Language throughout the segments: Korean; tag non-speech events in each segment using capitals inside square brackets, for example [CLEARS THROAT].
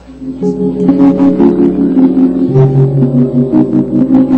くだ。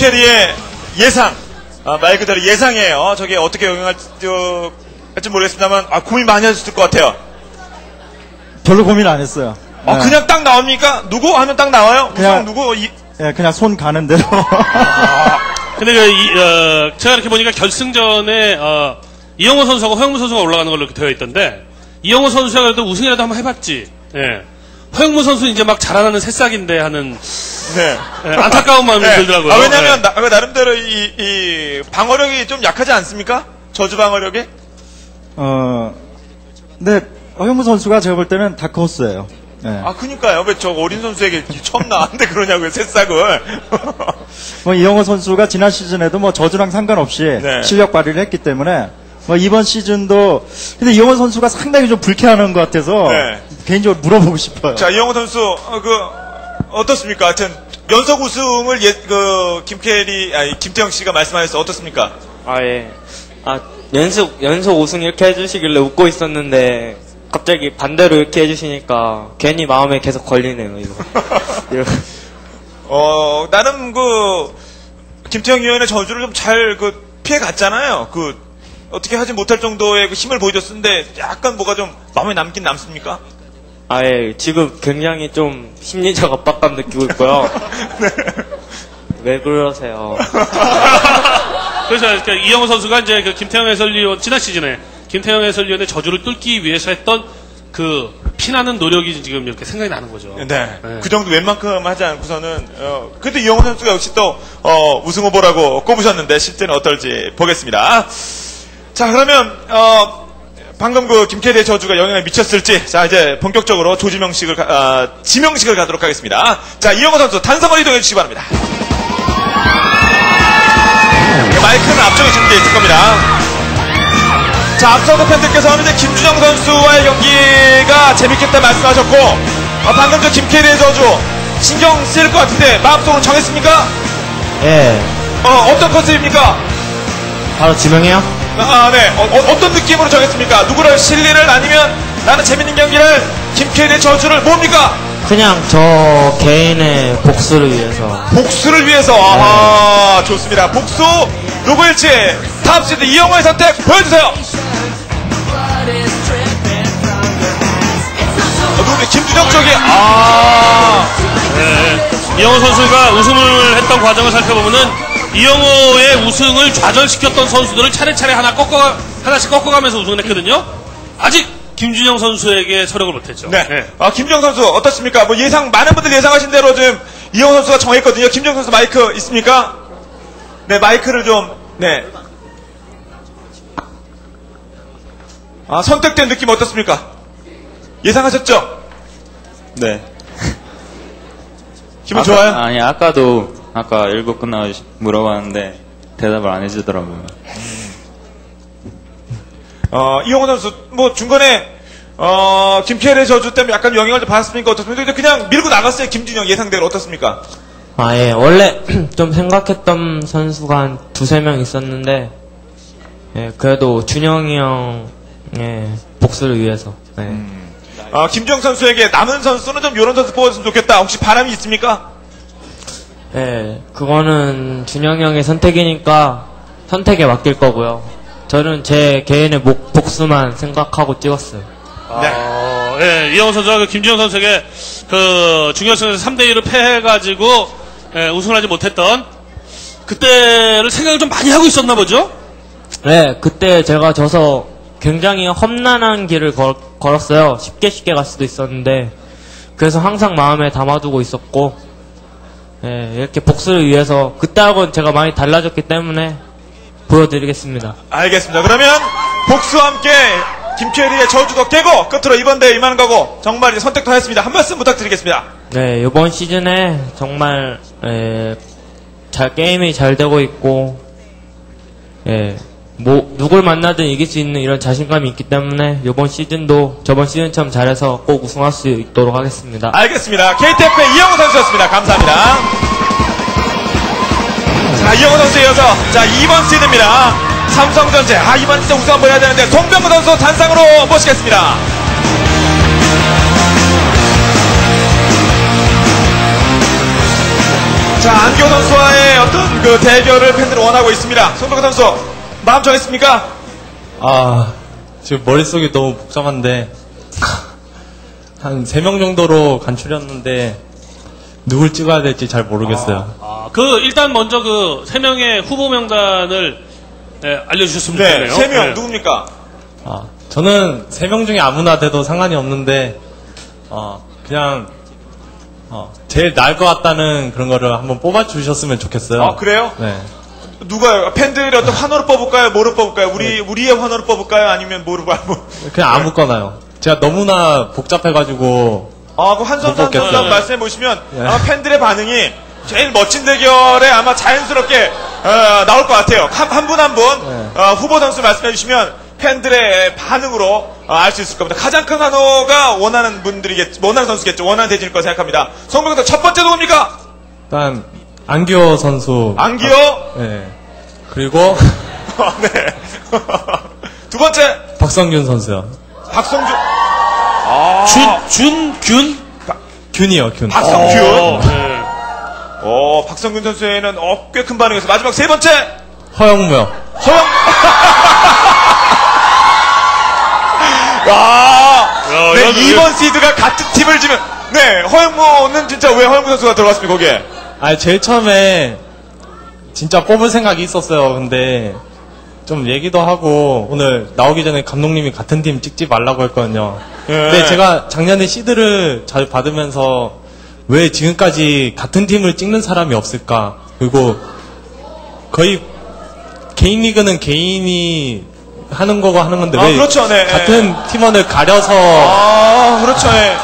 캐리의 예상 아, 말 그대로 예상이에요. 저게 어떻게 영향할지 할지 모르겠습니다만 아, 고민 많이 하셨을 것 같아요. 별로 고민 안 했어요. 어, 네. 그냥 딱 나옵니까? 누구 하면 딱 나와요? 그냥- 누구? 이, 예, 그냥 손 가는 대로. [LAUGHS] 근데 그, 이, 어, 제가 이렇게 보니까 결승전에, 어, 이영호 선수하고 허영무 선수가 올라가는 걸로 되어 있던데, 이영호 선수가 그래도 우승이라도 한번 해봤지. 예. 허영무 선수는 이제 막 자라나는 새싹인데 하는, 네. 예, 안타까운 마음이 네. 들더라고요. 아, 왜냐면 예. 나, 그 나름대로 이, 이 방어력이 좀 약하지 않습니까? 저주 방어력이? 어, 근데 허영무 선수가 제가 볼 때는 다크호스예요. 예. 아, 그니까요. 왜 저 어린 선수에게 처음 나왔는데 그러냐고요, 새싹을. 뭐 이영호 선수가 지난 시즌에도 뭐 저주랑 상관없이 네. 실력 발휘를 했기 때문에 뭐 이번 시즌도 근데 이영호 선수가 상당히 좀 불쾌하는 것 같아서 네. 개인적으로 물어보고 싶어요. 자, 이영호 선수, 어, 그, 어떻습니까? 하여튼, 연속 우승을 예, 그, 김캐리, 아니, 김태형 씨가 말씀하셨어. 어떻습니까? 아, 예. 아, 연속, 연속 우승 이렇게 해주시길래 웃고 있었는데, 갑자기 반대로 이렇게 해주시니까, 괜히 마음에 계속 걸리네요, 이거. [LAUGHS] 어, 나름 그, 김태형 위원의 저주를 좀 잘 그, 피해 갔잖아요. 그, 어떻게 하지 못할 정도의 그 힘을 보여줬는데, 약간 뭐가 좀 마음에 남긴 남습니까? 아, 예. 지금 굉장히 좀 심리적 압박감 느끼고 있고요. [LAUGHS] 왜 그러세요? [LAUGHS] 그래서 그러니까 이영호 선수가 이제 그 김태형 해설위원, 지난 시즌에 김태형 해설위원의 저주를 뚫기 위해서 했던 그 피나는 노력이 지금 이렇게 생각이 나는 거죠. 네. 네. 그 정도 웬만큼 하지 않고서는, 어, 그래도 이영호 선수가 역시 또, 어, 우승 후보라고 꼽으셨는데, 실제는 어떨지 보겠습니다. 자, 그러면, 어, 방금 그 김캐리의 저주가 영향을 미쳤을지, 자, 이제 본격적으로 조지명식을, 가- 아, 지명식을 가도록 하겠습니다. 자, 이영호 선수 단성을 이동해 주시기 바랍니다. 네, 마이크는 앞쪽에 준비되어 있을 겁니다. 자, 앞서서 팬들께서는 이제 김준영 선수와의 경기가 재밌겠다 말씀하셨고, 어, 방금 저 김캐리의 저주, 신경 쓰일 것 같은데, 마음속으로 정했습니까? 예. 어, 어떤 컨셉입니까? 바로 지명해요? 아, 네. 어떤 느낌으로 정했습니까? 누구를 실리를 아니면 나는 재밌는 경기를 김캐리의 저주를 뭡니까? 그냥 저 개인의 복수를 위해서. 복수를 위해서. 아하, 좋습니다. 복수 누구일지 탑시드 이영호의 선택 보여주세요. 어, 누구 김준영 쪽이 아, 네. 이영호 선수가 우승을 했던 과정을 살펴보면은 이영호의 우승을 좌절시켰던 선수들을 차례차례 하나 꺾어 하나씩 꺾어가면서 우승을 했거든요. 아직 김준영 선수에게 서력을 못했죠. 네. 네. 아, 김정 선수 어떻습니까? 뭐 예상 많은 분들 예상하신 대로 지금 이영호 선수가 정했거든요. 김정 선수 마이크 있습니까? 네, 마이크를 좀 네. 아, 선택된 느낌 어떻습니까? 예상하셨죠? 네. 기분 아까- 좋아요? 아니 아까도 아까 일곱 끝나고 시- 물어봤는데 대답을 안 해주더라고요. 어, 이용호 선수, 뭐, 중간에, 어, 김태일의 저주 때문에 약간 영향을 좀 받았습니까? 어떻습니까? 근데 그냥 밀고 나갔어요. 김준영 예상대로 어떻습니까? 아, 예. 원래 [CLEARS THROAT] 좀 생각했던 선수가 한 두세 명 있었는데, 예, 그래도 준영이 형, 예, 복수를 위해서. 예. 어, 김준영 선수에게 남은 선수는 좀 이런 선수 뽑았으면 좋겠다. 혹시 바람이 있습니까? 예, 그거는 준영이 형의 선택이니까 선택에 맡길 거고요. 저는 제 개인의 목, 복수만 생각하고 찍었어요. 네. 어, 예, 이영호 선수가 그 김주영 선수에게 그 중결승에서 3대2로 패해가지고 예, 우승을 하지 못했던 그때를 생각을 좀 많이 하고 있었나 보죠? 네, 그때 제가 져서 굉장히 험난한 길을 걸, 걸었어요. 쉽게 쉽게 갈 수도 있었는데, 그래서 항상 마음에 담아두고 있었고, 예, 이렇게 복수를 위해서, 그때하고는 제가 많이 달라졌기 때문에 보여드리겠습니다. 알겠습니다. 그러면 복수와 함께 김태일의 저주도 깨고 끝으로 이번 대회 임하는 거고 정말 선택도 했습니다. 한 말씀 부탁드리겠습니다. 네, 이번 시즌에 정말, 예, 잘, 게임이 잘 되고 있고, 예, 뭐, 누굴 만나든 이길 수 있는 이런 자신감이 있기 때문에 이번 시즌도 저번 시즌처럼 잘해서 꼭 우승할 수 있도록 하겠습니다. 알겠습니다. KTF의 이영호 선수였습니다. 감사합니다. 자, 이영호 선수에 이어서 자 2번 시드입니다. 삼성전자. 아 이번 진짜 우승 한번 해야 되는데 동병구 선수 단상으로 모시겠습니다. 자 안교 선수와의 어떤 그 대결을 팬들은 원하고 있습니다. 송병구 선수 마음 정했습니까? 아, 지금 머릿속이 너무 복잡한데, [LAUGHS] 한세명 정도로 간추렸는데, 누굴 찍어야 될지 잘 모르겠어요. 아, 그 일단 먼저 그 세 명의 후보 명단을 예, 알려주셨으면 네, 좋겠네요. 세명 예. 누굽니까? 아, 저는 세명 중에 아무나 돼도 상관이 없는데, 어, 그냥, 어, 제일 나을 것 같다는 그런 거를 한번 뽑아주셨으면 좋겠어요. 아 그래요? 네. 누가요? 팬들이 어떤 환호를 뽑을까요? 뭐를 뽑을까요? 우리 우리의 환호를 뽑을까요? 아니면 뭐를 뭐? 그냥 아무거나요. 제가 너무나 복잡해가지고, 아, 그 한선 못 뽑겠어요. 선수 말씀해 보시면 네. 아마 팬들의 반응이 제일 멋진 대결에 아마 자연스럽게 어, 나올 것 같아요. 한 분 한분 네. 후보 선수 말씀해 주시면 팬들의 반응으로 어, 알수 있을 겁니다. 가장 큰 환호가 원하는 분들이겠, 원하는 선수겠죠. 원하는 대진일 거라 생각합니다. 성명선 첫 번째 누굽니까? 일단, 안기호 선수. 안기호. 네. 그리고, [LAUGHS] 네. [LAUGHS] 두 번째 박성균 선수요. 박성준. 준, 준, 균? 균이요, 균. 박성균. 어, 예. 어, 박성균 선수에는 어, 꽤 큰 반응이었어요. 마지막 세 번째 허영무요. 허영. [LAUGHS] 와. 야, 네, 이건 2번 시드가 같은 팀을 지면 네, 허영무는 진짜 왜 허영무 선수가 들어갔습니까, 거기에? 아, 제일 처음에 진짜 뽑을 생각이 있었어요. 근데 좀 얘기도 하고 오늘 나오기 전에 감독님이 같은 팀 찍지 말라고 했거든요. 예. 근데 제가 작년에 시드를 잘 받으면서 왜 지금까지 같은 팀을 찍는 사람이 없을까? 그리고 거의 개인 리그는 개인이 하는 거고 하는 건데 아, 왜 그렇죠, 네. 같은 팀원을 가려서 아, 그렇죠. 예.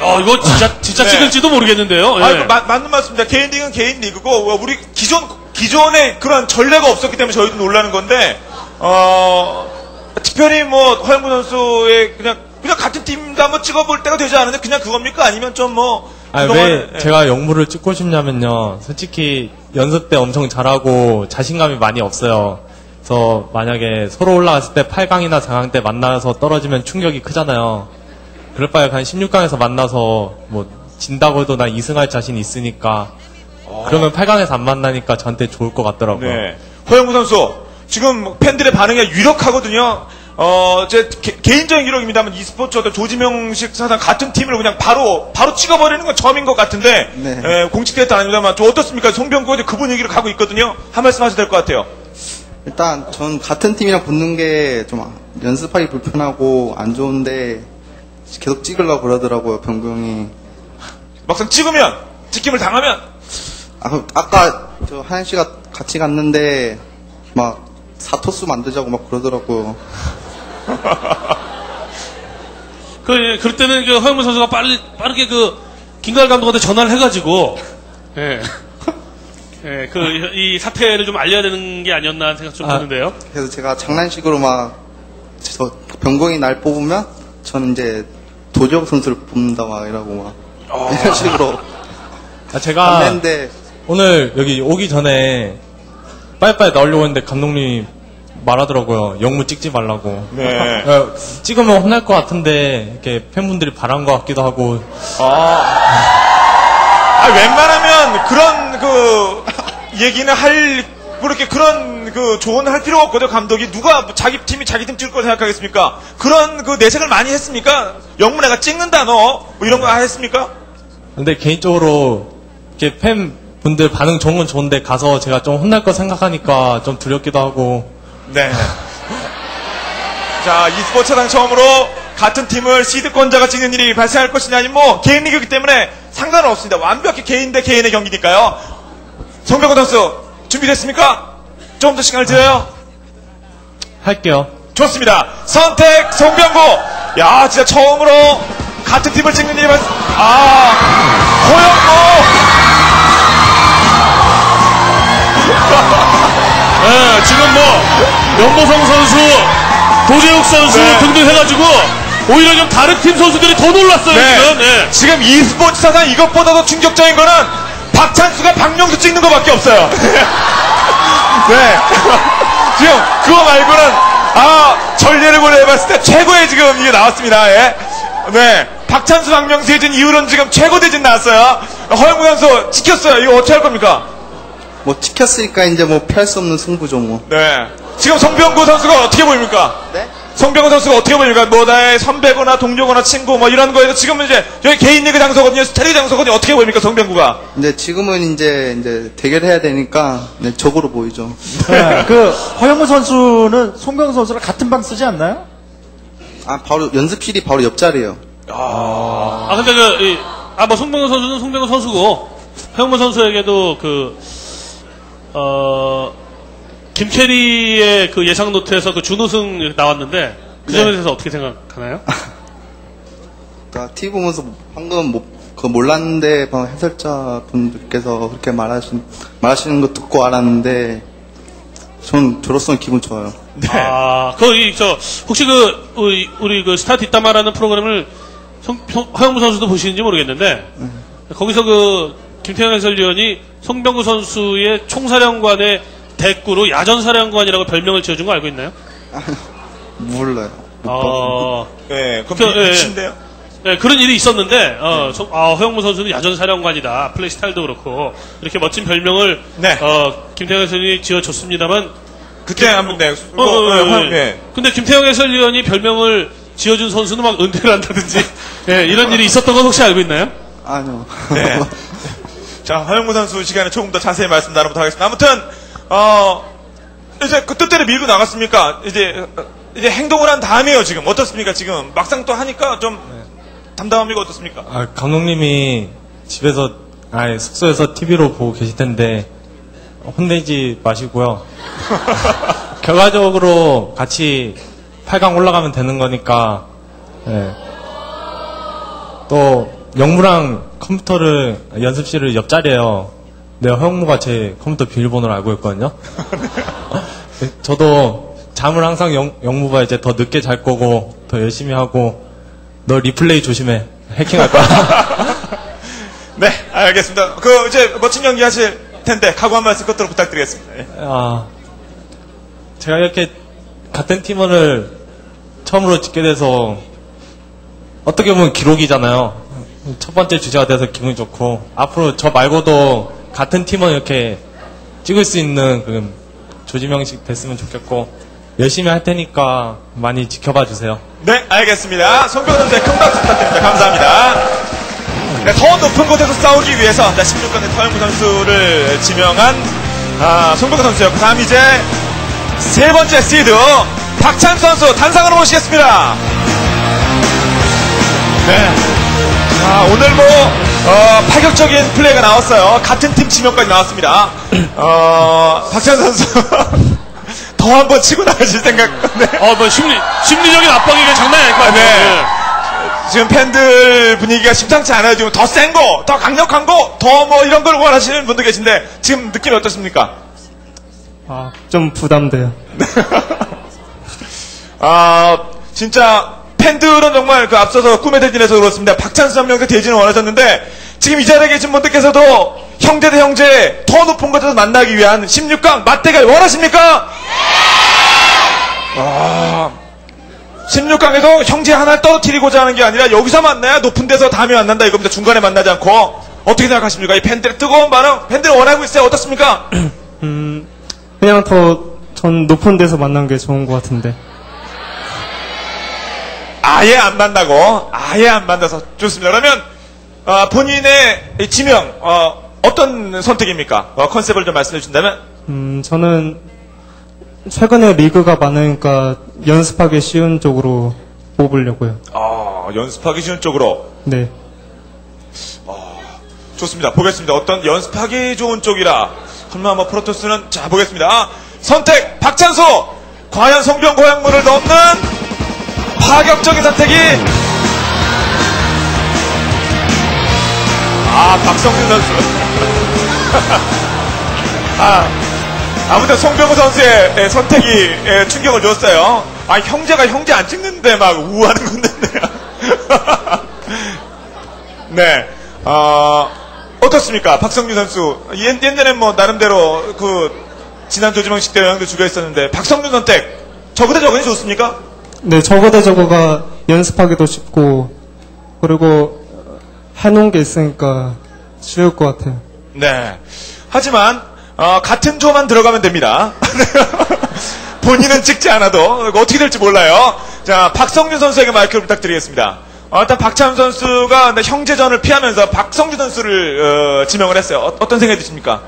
야, 이거 진짜, 진짜 네. 찍을지도 모르겠는데요. 예. 아, 이거 마- 맞는 말씀입니다. 개인 리그는 개인 리그고 어, 우리 기존 기존에 그런 전례가 없었기 때문에 저희도 놀라는 건데 어 특별히 뭐 허영무 선수의 그냥 그냥 같은 팀도 한번 찍어볼 때가 되지 않은데 그냥 그겁니까? 아니면 좀뭐 아니, 왜 제가 영무를 찍고 싶냐면요. 솔직히 연습 때 엄청 잘하고 자신감이 많이 없어요. 그래서 만약에 서로 올라갔을 때 8강이나 4강 때 만나서 떨어지면 충격이 크잖아요. 그럴 바에 그냥 16강에서 만나서 뭐 진다고 해도 난 2승할 자신 있으니까 그러면 8강에서 안 만나니까 저한테 좋을 것 같더라고요. 네. 허영무 선수 지금 팬들의 반응이 유력하거든요. 어, 제 개, 개인적인 기록입니다만 e스포츠 어떤 조지명식 사상 같은 팀을 그냥 바로 바로 찍어버리는 건 처음인 것 같은데 네. 에, 공식됐다 아닙니다만 좀 어떻습니까? 송병구가 이제 그분 얘기를 가고 있거든요. 한 말씀 하셔도 될 것 같아요. 일단 전 같은 팀이랑 붙는 게 좀 연습하기 불편하고 안 좋은데 계속 찍으려고 그러더라고요 병구 형이 막상 찍으면 찍힘을 당하면 아, 그 아까 저 하연 씨가 같이 갔는데 막 사토스 만들자고 막 그러더라고요 [LAUGHS] 그, 예, 그럴 때는 그 허영무 선수가 빨리, 빠르게 그 김가을 감독한테 전화를 해가지고 예. [LAUGHS] 예, 그, 이 사태를 좀 알려야 되는 게 아니었나 하는 생각 좀 아. 드는데요. 그래서 제가 장난식으로 막, 저, 병공이 날 뽑으면, 저는 이제, 도지혁 선수를 뽑는다, 막 이러고 막, 이런 식으로. 아, 제가 했는데, 오늘 여기 오기 전에 빨리빨리 나오려고 했는데 감독님이 말하더라고요. 영무 찍지 말라고. 네. [LAUGHS] 어, 찍으면 혼날 것 같은데 이렇게 팬분들이 바란 것 같기도 하고 아, 웬만하면 그런 그 얘기는 할 그렇게 그런 그 조언을 할 필요가 없거든요. 감독이 누가 자기 팀이 자기 팀 찍을 거 생각하겠습니까? 그런 그 내색을 많이 했습니까? 영문 내가 찍는다 너 뭐 이런 거 했습니까? 근데 개인적으로 이렇게 팬 분들 반응 좋은 건 좋은데 가서 제가 좀 혼날 거 생각하니까 좀 두렵기도 하고 네. 자, e스포츠상 처음으로 같은 팀을 시드권자가 찍는 일이 발생할 것이냐 아니면 뭐 개인 리그이기 때문에 상관은 없습니다. 완벽히 개인 대 개인의 경기니까요. 성병호 선수 준비됐습니까? 좀 더 시간을 드려요. 할게요. 좋습니다. 선택 송병구. 야, 진짜 처음으로 같은 팀을 찍는 일이 발생. 아, 호영구. 예, [LAUGHS] 지금 뭐, 연보성 선수, 도재욱 선수 네. 등등 해가지고, 오히려 좀 다른 팀 선수들이 더 놀랐어요, 지금. 네. 예. 지금 e스포츠 사상 이것보다도 충격적인 거는 박찬수가 박명수 찍는 거밖에 없어요. [LAUGHS] 네. [LAUGHS] 지금 그거 말고는 아 전례를 고려해봤을 때 최고의 지금 이게 나왔습니다. 예. 네. 박찬수 박명수 해준 이후로는 지금 최고 대진 나왔어요. 허영무 선수 찍혔어요. 이거 어떻게 할 겁니까? 뭐, 찍혔으니까 이제 뭐, 피할 수 없는 승부죠, 뭐. 네. 지금 성병구 선수가 어떻게 보입니까? 네? 성병구 선수가 어떻게 보입니까? 뭐 나의 선배거나 동료거나 친구 뭐 이런 거에서 지금은 이제 여기 개인 리그 장소거든요. 스타리그 장소거든요. 어떻게 보입니까? 성병구가? 이제 지금은 이제, 이제, 대결해야 되니까, 네, 적으로 보이죠. [LAUGHS] 네, 그 허영무 선수는 송병 선수랑 같은 방 쓰지 않나요? 아, 바로, 연습실이 바로 옆자리에요. 아, 근데 그, 이, 아, 뭐, 송병호 선수는 송병호 선수고, 허영무 선수에게도 그, 어, 김캐리의 그 예상 노트에서 그 준우승 나왔는데, 그 네. 점에 대해서 어떻게 생각하나요? [LAUGHS] 그러니까 TV 보면서 방금 뭐, 그 몰랐는데 방금 해설자 분들께서 그렇게 말하신 말하시는 거 듣고 알았는데 전 저로서는 기분 좋아요. 네. 아, 그, 이, 저, 혹시 그, 우리, 우리 그 스타 뒷담화라는 프로그램을 성, 성- 허영무 선수도 보시는지 모르겠는데, 거기서 그, 김태형 해설위원이 송병구 선수의 총사령관의 대꾸로 야전사령관이라고 별명을 지어준 거 알고 있나요? [LAUGHS] 몰라요. 못 봤어요. 어, 네. 그, 그럼 예. 미친데요? 네, 그런 일이 있었는데, 어, 송- 아, 허영무 선수는 야전사령관이다. 플레이 스타일도 그렇고, 이렇게 멋진 별명을, 네. 어, 김태형 해설위원이 지어줬습니다만, 그때 한번 네. 어, 어, 어, 네, 어, 예. 네. 근데 김태형 해설위원이 별명을 지어준 선수는 막 은퇴를 한다든지, [LAUGHS] 예, 이런 일이 있었던 건 혹시 알고 있나요? 아니요. 네. 자, 허영무 선수 시간에 조금 더 자세히 말씀 나눠보도록 하겠습니다. 아무튼, 어, 이제 그 뜻대로 밀고 나갔습니까? 이제, 어, 이제 행동을 한 다음에요, 지금. 어떻습니까, 지금? 막상 또 하니까 좀 담담합니까? 어떻습니까? 아, 감독님이 집에서 아 숙소에서 TV로 보고 계실 텐데 혼내지 마시고요. [LAUGHS] 결과적으로 같이 8강 올라가면 되는 거니까 예. 또 영무랑 컴퓨터를 연습실을 옆자리에요. 네, 허영무가 제 컴퓨터 비밀번호를 알고 있거든요. 네, [LAUGHS] 저도 잠을 항상 영, 영무가 이제 더 늦게 잘 거고 더 열심히 하고 너 리플레이 조심해 해킹할 거야. [LAUGHS] 네, 알겠습니다. 그, 이제 멋진 연기 하실 텐데, 각오 한 말씀 끝으로 부탁드리겠습니다. 예. 아, 제가 이렇게 같은 팀원을 처음으로 찍게 돼서 어떻게 보면 기록이잖아요. 첫 번째 주제가 돼서 기분이 좋고 앞으로 저 말고도 같은 팀원 이렇게 찍을 수 있는 그 조직 형식 됐으면 좋겠고 열심히 할 테니까 많이 지켜봐 주세요. 네, 알겠습니다. 송병호 선수의 큰 박수 부탁드립니다. 감사합니다. 네, 더 높은 곳에서 싸우기 위해서 16강의 서영무 선수를 지명한 아, 송병호 선수였고 다음 이제 세 번째 시드 박찬 선수 단상으로 모시겠습니다. 네. 자, 오늘 뭐 어, 파격적인 플레이가 나왔어요. 같은 팀 지명까지 나왔습니다. 어, 박찬 선수 [LAUGHS] 더 한 번 치고 나가실 생각. 네. 어, 뭐, 심리, 심리적인 압박이 장난이 아닐 것 같아요. 네. 예. 지금 팬들 분위기가 심상치 않아요. 지금 더 센 거, 더 강력한 거, 더 뭐 이런 걸 원하시는 분들 계신데 지금 느낌이 어떻습니까? 아, 좀 부담돼요. [LAUGHS] 아, 진짜 팬들은 정말 그 앞서서 꿈의 대진에서 그렇습니다. 박찬수 한 명도 대진을 원하셨는데 지금 이 자리에 계신 분들께서도 형제 대 형제 더 높은 곳에서 만나기 위한 16강 맞대결 원하십니까? 아, 16강에서 형제 하나 떨어뜨리고자 하는 게 아니라 여기서 만나야 높은 데서 다음에 만난다 이겁니다. 중간에 만나지 않고 어떻게 생각하십니까? 이 팬들의 뜨거운 반응, 팬들 원하고 있어요. 어떻습니까? 음, 그냥 더 전 높은 데서 만난 게 좋은 것 같은데. 아예 안 만나고 아예 안 만나서 좋습니다. 그러면 어, 본인의 이 지명 어, 떤 선택입니까? 어, 컨셉을 좀 말씀해 주신다면 음, 저는 최근에 리그가 많으니까 연습하기 쉬운 쪽으로 뽑으려고요. 어, 연습하기 쉬운 쪽으로 네. 좋습니다. 보겠습니다. 어떤 연습하기 좋은 쪽이라 설마 뭐 프로토스는 자 보겠습니다. 선택 박찬수 과연 성병 고향물을 넣는 파격적인 선택이 아 박성준 선수 [LAUGHS] 아 아무튼 송병호 선수의 예, 선택이 예, 충격을 줬어요. 아 형제가 형제 안 찍는데 막 우하는 건데. [LAUGHS] 네. 어, 어떻습니까? 박성준 선수. 옛, 옛날에 뭐, 나름대로, 그, 지난 조지명식 때 영향도 주가 있었는데, 박성준 선택, 저보다 저거이 좋습니까? 네, 저거 대 저거가 연습하기도 쉽고, 그리고 해놓은 게 있으니까 쉬울 것 같아요. 네. 하지만, 어, 같은 조만 들어가면 됩니다. [LAUGHS] 본인은 찍지 않아도, 어떻게 될지 몰라요. 자, 박성준 선수에게 마이크를 부탁드리겠습니다. 어, 일단 박찬 선수가 네, 형제전을 피하면서 박성준 선수를 어, 지명을 했어요. 어, 어떤 생각이 드십니까?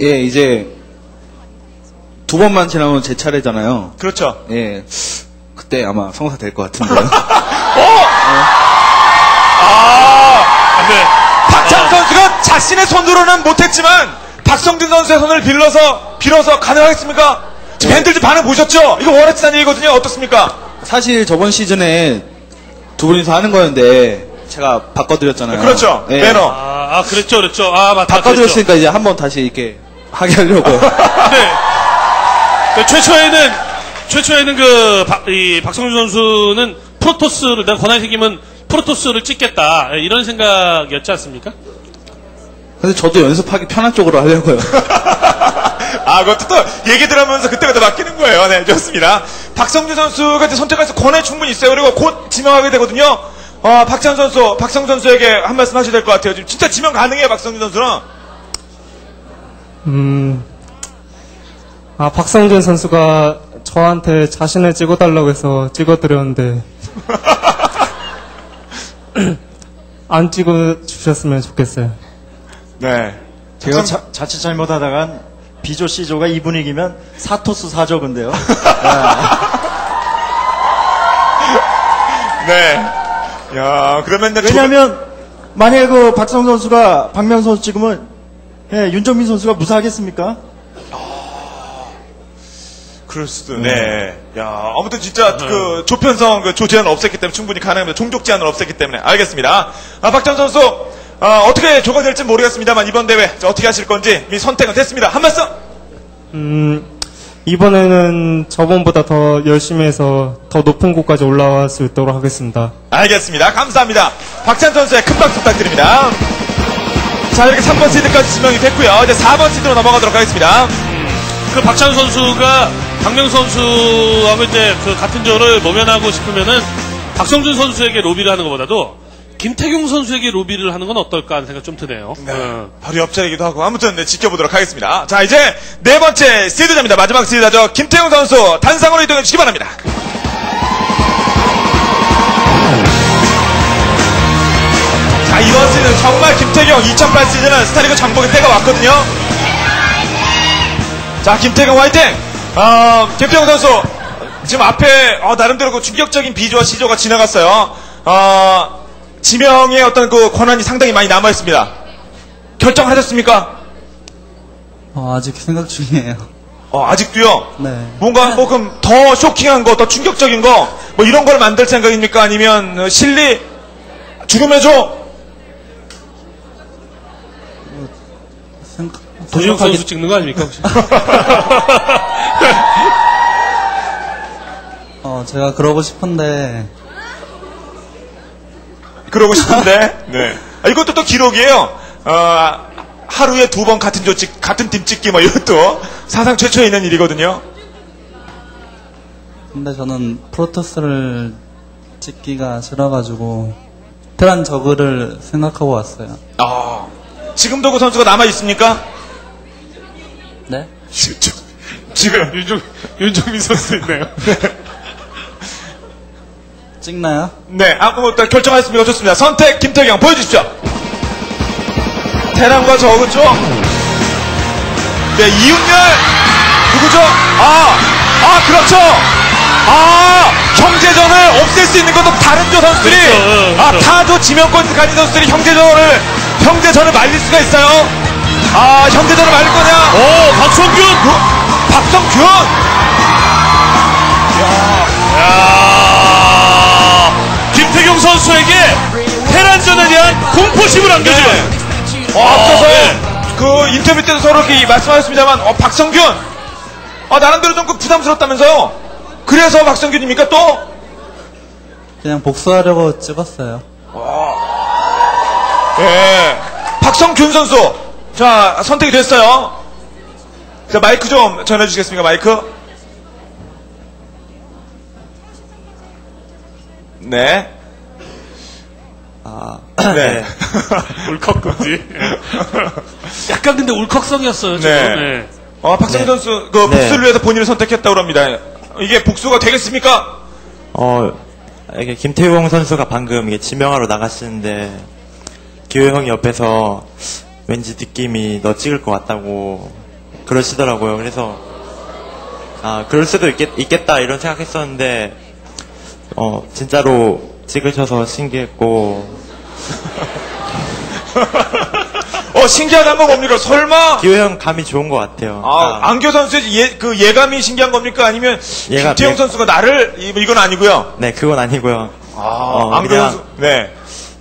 예, 이제 두 번만 지나면 제 차례잖아요. 그렇죠. 예, 그때 아마 성사 될 것 같은데요. [LAUGHS] 아, 네. 박찬 선수가 자신의 손으로는 못했지만 박성준 선수의 손을 빌려서 빌어서 가능하겠습니까? 지금 팬들 좀 반응 보셨죠? 이거 원했다는 얘기거든요. 어떻습니까? 사실 저번 시즌에 두 분이서 하는 거였는데 제가 바꿔드렸잖아요. 그렇죠. 예, 매너. 아, 아, 그랬죠, 그랬죠. 아, 맞다. 바꿔드렸으니까 이제 한번 다시 이렇게 하게. 그랬죠. [LAUGHS] 네. 그 최초에는, 최초에는 그, 박, 이, 박성준 선수는 프로토스를, 내가 권한이 생기면 프로토스를 찍겠다. 예, 이런 생각이었지 않습니까? 근데 저도 연습하기 편한 쪽으로 하려고요. [LAUGHS] 아, 그것도 또 얘기 들으면서 그때그때 바뀌는 거예요. 네, 좋습니다. 박성준 선수가 이제 선택해서 권한이 충분히 있어요. 그리고 곧 지명하게 되거든요. 어, 박찬 선수, 박성 선수에게 한 말씀 하셔야 될 것 같아요. 지금 진짜 지명 가능해요, 박성준 선수는. 음, 아, 박성준 선수가 저한테 자신을 찍어달라고 해서 찍어드렸는데, [LAUGHS] 안 찍어주셨으면 좋겠어요. 네. 제가 자, 자칫 잘못하다간 B조 C조가 이 분위기면 사토스 사저근데요. [LAUGHS] 네. 야, 그러면 왜냐하면 만약에 그 박성 선수가 박명 선수 찍으면 예, 윤정민 선수가 무사하겠습니까? 그럴 수도. 네. 야, 아무튼 진짜 그 조편성 그 조제한은 없었기 때문에 충분히 가능합니다. 종족 제한은 없었기 때문에 알겠습니다. 아, 박찬 선수 어, 어떻게 조가 될지 모르겠습니다만 이번 대회 자, 어떻게 하실 건지 이미 선택은 됐습니다. 한 말씀. 음, 이번에는 저번보다 더 열심히 해서 더 높은 곳까지 올라갈 수 있도록 하겠습니다. 알겠습니다. 감사합니다. 박찬 선수의 큰 박수 부탁드립니다. 자, 이렇게 3번 시드까지 지명이 됐고요. 이제 4번 시드로 넘어가도록 하겠습니다. 그 박찬 선수가 박명 선수하고 이제 그 같은 조를 모면하고 싶으면은 박성준 선수에게 로비를 하는 것보다도 김태경 선수에게 로비를 하는 건 어떨까 하는 생각 좀 드네요. 어. 바로 옆자리기도 하고 아무튼 네, 지켜보도록 하겠습니다. 자 이제 네 번째 시드자입니다. 마지막 시드자죠. 김태형 선수 단상으로 이동해 주시기 바랍니다. 자 이번 시즌 정말 김태경 2008 시즌은 스타리그 정복의 때가 왔거든요. 자 김태경 화이팅! 어, 김태형 선수 지금 앞에 어, 나름대로 그 충격적인 B조와 C조가 지나갔어요. 어, 지명의 어떤 그 권한이 상당히 많이 남아 있습니다. 결정하셨습니까? 어, 아직 생각 중이에요. 어, 아직도요? 네. 뭔가 뭐 그럼 더 쇼킹한 거, 더 충격적인 거, 뭐 이런 걸 만들 생각입니까? 아니면 어, 실리 죽음해줘? 생각, 생각하기- 선수 찍는 거 아닙니까 혹시? [LAUGHS] 어, 제가 그러고 싶은데 그러고 싶은데. 네. 아, 이것도 또 기록이에요. 어, 하루에 두 번 같은 조 찍, 같은 팀 찍기 뭐 이것도 사상 최초에 있는 일이거든요. 근데 저는 프로토스를 찍기가 싫어가지고 테란 저그를 생각하고 왔어요. 아, 지금도 그 선수가 남아 있습니까? 네? 지금 윤종 윤종민 선수 있네요. [LAUGHS] 찍나요? 네, 아무것도 결정하였습니다. 좋습니다. 선택 김태경 보여주십시오. 테란과 저그죠? 네, 이윤열 누구죠? 아, 아 그렇죠. 아 형제전을 없앨 수 있는 것도 다른 조 선수들이 그렇죠, 아 그렇죠. 타조 지명권 가진 선수들이 형제전을 형제전을 말릴 수가 있어요. 아 형제전을 말릴 거냐? 오 박성균. 박성균. 야 김태경 선수에게 테란전에 대한 공포심을 안겨줘요. 어, 앞서서 네. 그 인터뷰 때도 서로 이렇게 말씀하셨습니다만 어, 박성균 어, 나름대로 좀 그 부담스럽다면서요 그래서 박성균입니까 또? 그냥 복수하려고 찍었어요. 예 박성균 선수 자 선택이 됐어요 자 마이크 좀 전해주시겠습니까 마이크 네 아, 네. [LAUGHS] 울컥거지. 약간 근데 울컥성이었어요 지금. 네. 네. 어, 박성균 선수 그 네. 복수를 위해서 본인을 선택했다고 합니다 이게 복수가 되겠습니까? 어, 이게 김태용 선수가 방금 이게 지명하러 나가시는데 기호 형이 옆에서 왠지 느낌이 너 찍을 것 같다고 그러시더라고요. 그래서 아 그럴 수도 있겠, 있겠 다 이런 생각했었는데 어 진짜로 찍으셔서 신기했고 [LAUGHS] 어 신기하다는 건 뭡니까 설마 기호 형 감이 좋은 것 같아요. 아, 아, 안교 선수의 예, 그 예감이 신기한 겁니까? 아니면 예감, 김태형 예. 선수가 나를 이- 이건 아니고요. 네 그건 아니고요. 아, 어, 안교 선수. 네,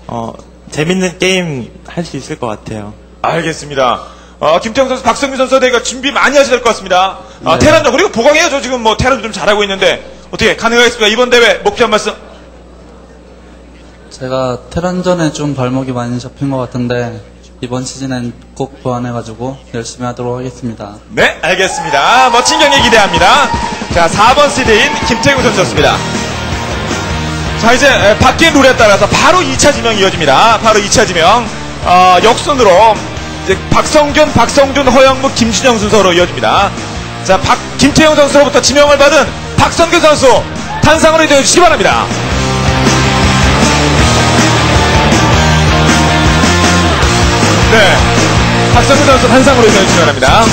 어 재밌는 게임 할 수 있을 것 같아요. 알겠습니다. 어, 김태형 선수, 박성민 선수에 대해 준비 많이 하셔야 될 것 같습니다. 아, 네. 테란전 그리고 보강해야죠. 지금 뭐 테란도 좀 잘하고 있는데 어떻게 가능하겠습니까? 이번 대회 목표 한 말씀. 제가 테란전에 좀 발목이 많이 잡힌 것 같은데 이번 시즌엔 꼭 보완해가지고 열심히 하도록 하겠습니다. 네, 알겠습니다. 멋진 경기 기대합니다. 자, 4번 시드인 김태형 선수였습니다. 자, 이제 에, 바뀐 룰에 따라서 바로 2차 지명이 이어집니다. 바로 2차 지명. 어, 역순으로 이제 박성균, 박성준, 허영무, 김준영 순서로 이어집니다. 자, 박, 김태형 선수로부터 지명을 받은 박성균 선수 탄상으로 이동해 주시기 바랍니다. 네. 박성균 선수 탄상으로 이동해 주시기 바랍니다.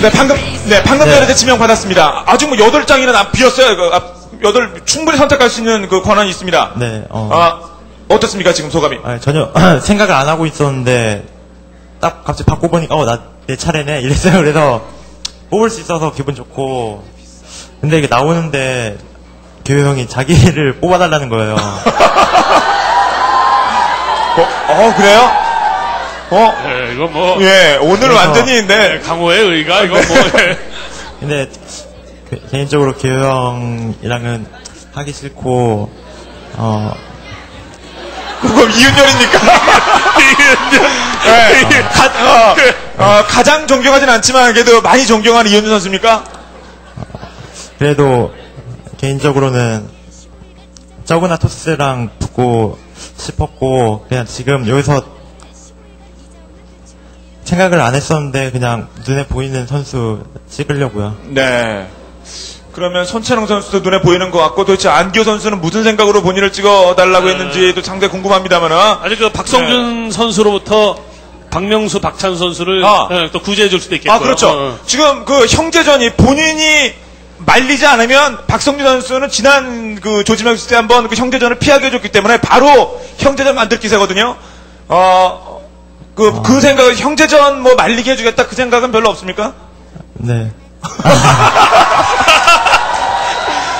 네, 방금, 네, 방금 전에 이제 지명 받았습니다. 아직 뭐 여덟 장이나 안 비었어요. 여덟, 충분히 선택할 수 있는 그 권한이 있습니다. 네. 어. 아, 어떻습니까, 지금 소감이? 아, 전혀 [CLEARS THROAT] 생각을 안 하고 있었는데 딱 갑자기 바꿔 보니까 어 나 내 차례네 이랬어요. 그래서 [LAUGHS] 뽑을 수 있어서 기분 좋고 근데 이게 나오는데 교회 형이 자기를 [LAUGHS] 뽑아달라는 거예요. [LAUGHS] 어, 어, 그래요? 어, 네, 이거 뭐 예, 오늘 완전히, 네. 네, 강호의 의가 이거 뭐 예. 근데 그- 개인적으로 교회 형이랑은 하기 싫고 어 그럼 이윤열입니까? [LAUGHS] 네. 가, 어, 어, 가장 존경하진 않지만 그래도 많이 존경하는 이윤열 선수입니까? 그래도 개인적으로는 저그나 토스랑 붙고 싶었고 그냥 지금 여기서 생각을 안 했었는데 그냥 눈에 보이는 선수 찍으려고요. 네. 그러면 손찬웅 선수도 눈에 보이는 것 같고 도대체 안기호 선수는 무슨 생각으로 본인을 찍어달라고 했는지도 상당히 궁금합니다만은 아직 그 박성준 선수로부터 박명수, 박찬 선수를 네. 아. 예, 또 구제해 줄 수도 있겠고요. 아 그렇죠. 어, 어. 지금 그 형제전이 본인이 말리지 않으면 박성준 선수는 지난 그 조지명 때 한번 그 형제전을 피하게 해줬기 때문에 바로 형제전 만들 기세거든요. 어 그, 그 생각은 형제전 뭐 말리게 해주겠다 그 생각은 별로 없습니까? 네.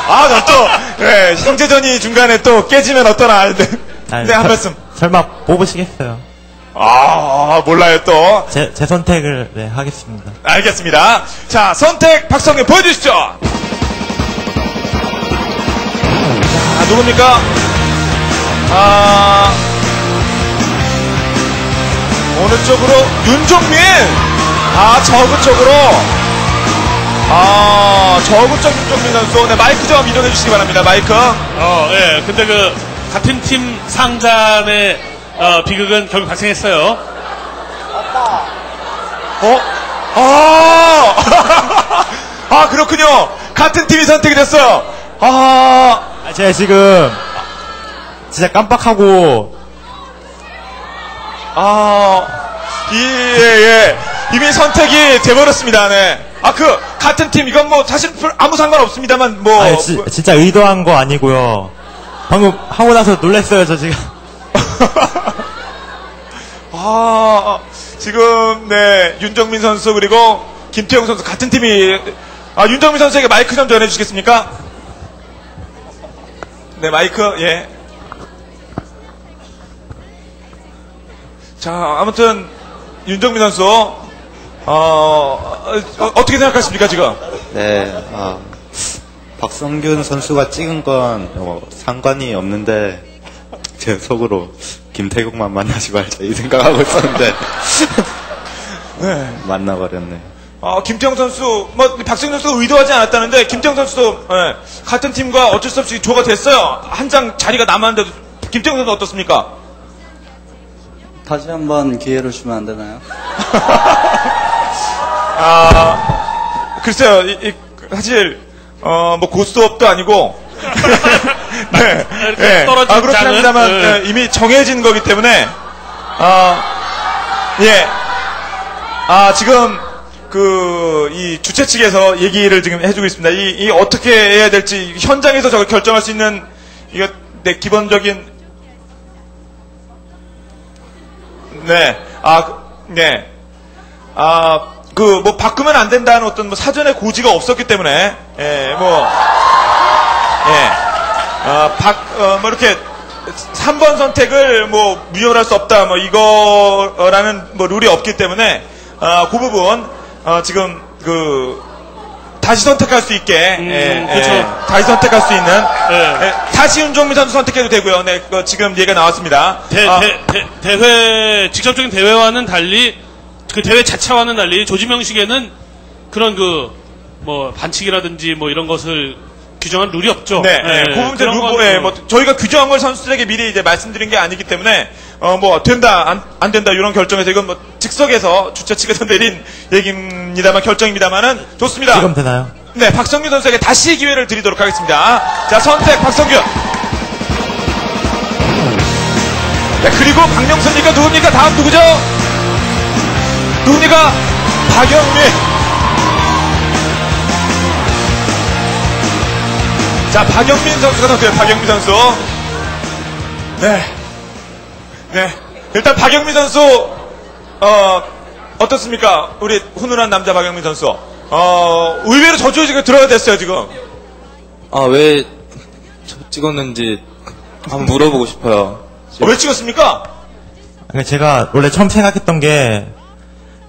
아, 나 또, 예, 형제전이 중간에 또 깨지면 어떠나. 네, 아니, 네, 한 설- 말씀. 설마 뽑으시겠어요? 아, 몰라요 또. 제, 제 선택을 네, 하겠습니다. 알겠습니다. 자, 선택 박성규 보여주시죠. 자, 누굽니까? 아, 어느 쪽으로? 윤종민! 아, 저그 쪽으로. 아, 쪽 윤종민 선수. 네, 마이크 좀 이동해 주시기 바랍니다. 마이크. 어, 예. 근데 그 같은 팀 상잔의 어, 비극은 결국 발생했어요. 어? 아! [LAUGHS] 아, 그렇군요. 같은 팀이 선택이 됐어요. 아, 아, 제가 지금 진짜 깜빡하고 아, 이, 예, 예. 이미 선택이 돼버렸습니다, 네. 아, 그, 같은 팀, 이건 뭐, 사실 별- 아무 상관 없습니다만, 뭐. 아니, 지- 진짜 의도한 거 아니고요. 방금 하고 나서 놀랐어요, 저 지금. [LAUGHS] 아, 지금, 네, 윤정민 선수, 그리고 김태형 선수, 같은 팀이, 아, 윤정민 선수에게 마이크 좀 전해주시겠습니까? 네, 마이크, 예. 자, 아무튼, 윤정민 선수, 어, 어, 어떻게 생각하십니까, 지금? 네, 아, 박성균 선수가 찍은 건 어, 상관이 없는데 제 속으로 김태국만 만나지 말자 이 생각하고 있었는데 네. 만나버렸네. 어, 김태형 선수, 뭐, 박승현 선수가 의도하지 않았다는데, 김태형 선수도, 예, 같은 팀과 어쩔 수 없이 조가 됐어요. 한 장 자리가 남았는데도, 김태형 선수 어떻습니까? 다시 한번 기회를 주면 안 되나요? [LAUGHS] 아, 글쎄요, 이, 이, 사실, 어, 뭐, 고스톱도 아니고, [LAUGHS] 네, 네. 아, 그렇긴 장은, 합니다만, 네. 예, 이미 정해진 거기 때문에, 아, 예. 아, 지금, 그, 이 주최 측에서 얘기를 지금 해주고 있습니다. 이, 이 어떻게 해야 될지, 현장에서 저걸 결정할 수 있는, 이거, 네, 기본적인, 네, 아, 그, 네. 아, 그, 뭐, 바꾸면 안 된다는 어떤 뭐 사전에 고지가 없었기 때문에, 예, 뭐, 예, 아, 박, 어, 뭐, 이렇게, 3번 선택을 뭐, 무효할 수 없다, 뭐, 이거라는 뭐, 룰이 없기 때문에, 아, 그 부분, 어, 지금, 그, 다시 선택할 수 있게, 예, 그렇죠. 예, 다시 선택할 수 있는, 예. 예, 다시 윤종민 선수 선택해도 되고요. 네, 그 지금 얘기가 나왔습니다. 대, 아, 대, 대, 대회, 직접적인 대회와는 달리, 그 대회 자체와는 달리, 조지명식에는 그런 그, 뭐, 반칙이라든지 뭐 이런 것을 규정한 룰이 없죠. 네, 네. 예, 그 그런 루- 건 예, 좀- 뭐 저희가 규정한 걸 선수들에게 미리 이제 말씀드린 게 아니기 때문에 어 뭐 된다 안, 안 된다 이런 결정에서 이건 뭐 즉석에서 주최 측에서 [LAUGHS] 내린 얘기입니다만 결정입니다만은 좋습니다. 지금 되나요? 네, 박성규 선수에게 다시 기회를 드리도록 하겠습니다. 자, 선택 박성규. 네, 그리고 박명수입니까 누굽니까 다음 누구죠? 누굽니까? 박영민. 자, 박영민 선수가 선택 박영민 선수. 네. 네. 일단 박영민 선수, 어, 어떻습니까? 우리 훈훈한 남자 박영민 선수. 어, 의외로 저조지가 들어야 됐어요, 지금. 아, 왜 찍었는지 한번 물어보고 싶어요. 어, 왜 찍었습니까? 제가 원래 처음 생각했던 게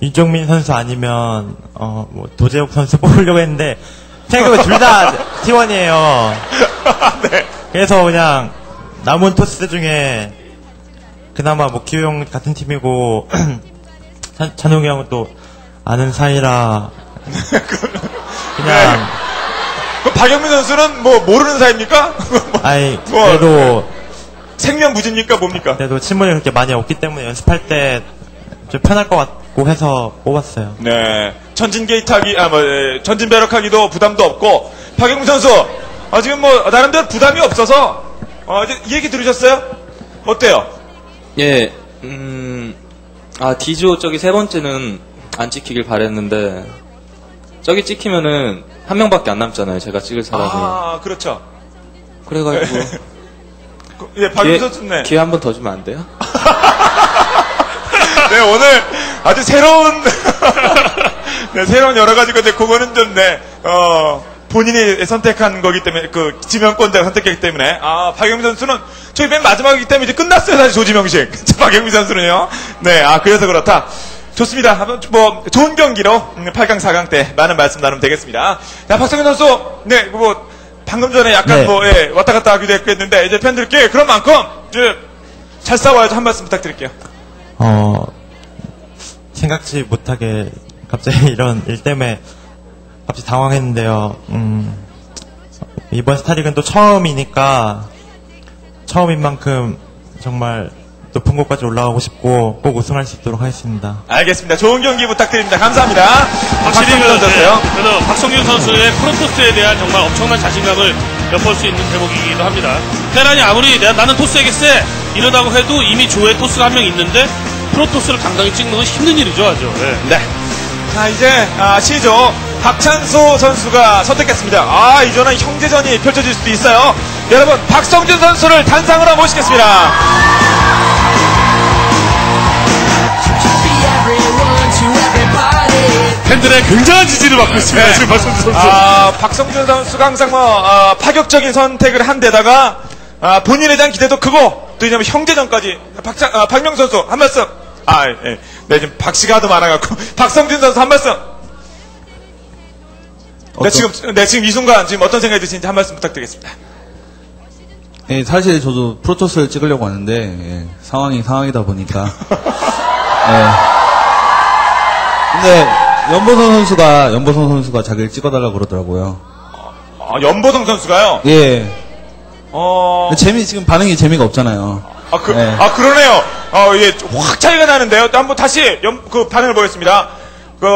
윤종민 선수 아니면 어 뭐 도재욱 선수 [LAUGHS] 뽑으려고 했는데 생각해보면 둘다 [LAUGHS] T1이에요. [LAUGHS] 그래서 그냥 남은 토스 중에 그나마 뭐 기호 형 같은 팀이고 [CLEARS THROAT] 찬, 찬용이 형은 또 아는 사이라 그냥 그 박영민 선수는 뭐 모르는 사이입니까? 아이 뭐, 그래도 생명 무지입니까? 뭡니까? 그래도 친분이 그렇게 많이 없기 때문에 연습할 때 좀 편할 것 같고 해서 뽑았어요. 네. 전진 게이트하기, 아, 뭐, 예, 전진 배럭하기도 부담도 없고, 박영민 선수, 아, 지금 뭐, 나름대로 부담이 없어서, 어, 이제 이 얘기 들으셨어요? 어때요? 예, 음, 아, 디조 저기 세 번째는 안 찍히길 바랬는데, 저기 찍히면은 한 명밖에 안 남잖아요. 제가 찍을 사람이. 아, 그렇죠. 그래가지고. [LAUGHS] 예, 박영민 선수, 네. 기회 한 번 더 주면 안 돼요? [LAUGHS] 네, 오늘 아주 새로운, [LAUGHS] 네, 새로운 여러 가지 건데, 그거는 좀, 네, 어, 본인이 선택한 거기 때문에, 그, 지명권자가 선택했기 때문에, 아, 박영민 선수는, 저기 맨 마지막이기 때문에 이제 끝났어요, 사실 조지명식. [LAUGHS] 박영민 선수는요. 네, 아, 그래서 그렇다. 좋습니다. 한번 뭐 좋은 경기로 음, 8강, 4강 때 많은 말씀 나누면 되겠습니다. 자, 박성현 선수, 네, 뭐 방금 전에 약간 네. 뭐 예, 왔다 갔다 하기도 했겠는데 이제 팬들께 그런 만큼 이제 잘 싸워야죠. 한 말씀 부탁드릴게요. 어, 생각지 못하게 갑자기 [LAUGHS] 이런 일 때문에 갑자기 당황했는데요. 음, 이번 스타리그는 또 처음이니까 처음인 만큼 정말 높은 곳까지 올라가고 싶고 꼭 우승할 수 있도록 하겠습니다. 알겠습니다. 좋은 경기 부탁드립니다. 감사합니다. 확실히 그. 네, 그래서 박성균 선수의 프로토스에 대한 정말 엄청난 자신감을 엿볼 수 있는 대목이기도 합니다. 테란이 아무리 내가 나는 토스에게 세 이러다고 해도 이미 조에 토스가 한 명 있는데 프로토스를 당당히 찍는 건 힘든 일이죠, 아주. 네. 네. 자, 이제 아, C조 박찬수 선수가 선택했습니다. 아, 이전은 형제전이 펼쳐질 수도 있어요. 여러분, 박성준 선수를 단상으로 모시겠습니다. 팬들의 굉장한 지지를 받고 있습니다, 지금 박성준 선수. 아, 박성준 선수가 항상 뭐 아, 파격적인 선택을 한 데다가 아, 본인에 대한 기대도 크고 또뭐 형제전까지 박찬 아, 박명 선수 한 말씀. 아, 예. 네, 지금 박 씨가 하도 많아갖고 [LAUGHS] 박성준 선수 한 말씀. 네, 지금 네, 지금 이 순간 지금 어떤 생각이 드시는지 한 말씀 부탁드리겠습니다. 예, 사실 저도 프로토스를 찍으려고 하는데 예, 상황이 상황이다 보니까 [LAUGHS] 예. 근데 연보성 선수가 연보성 선수가 자기를 찍어달라 고 그러더라고요. 아, 연보성 선수가요. 예. 어. 재미 지금 반응이 재미가 없잖아요. 아, 그, 예. 아, 그러네요. 어, 예, 확 차이가 나는데요. 또 한번 다시 연, 그 반응을 보겠습니다. 그,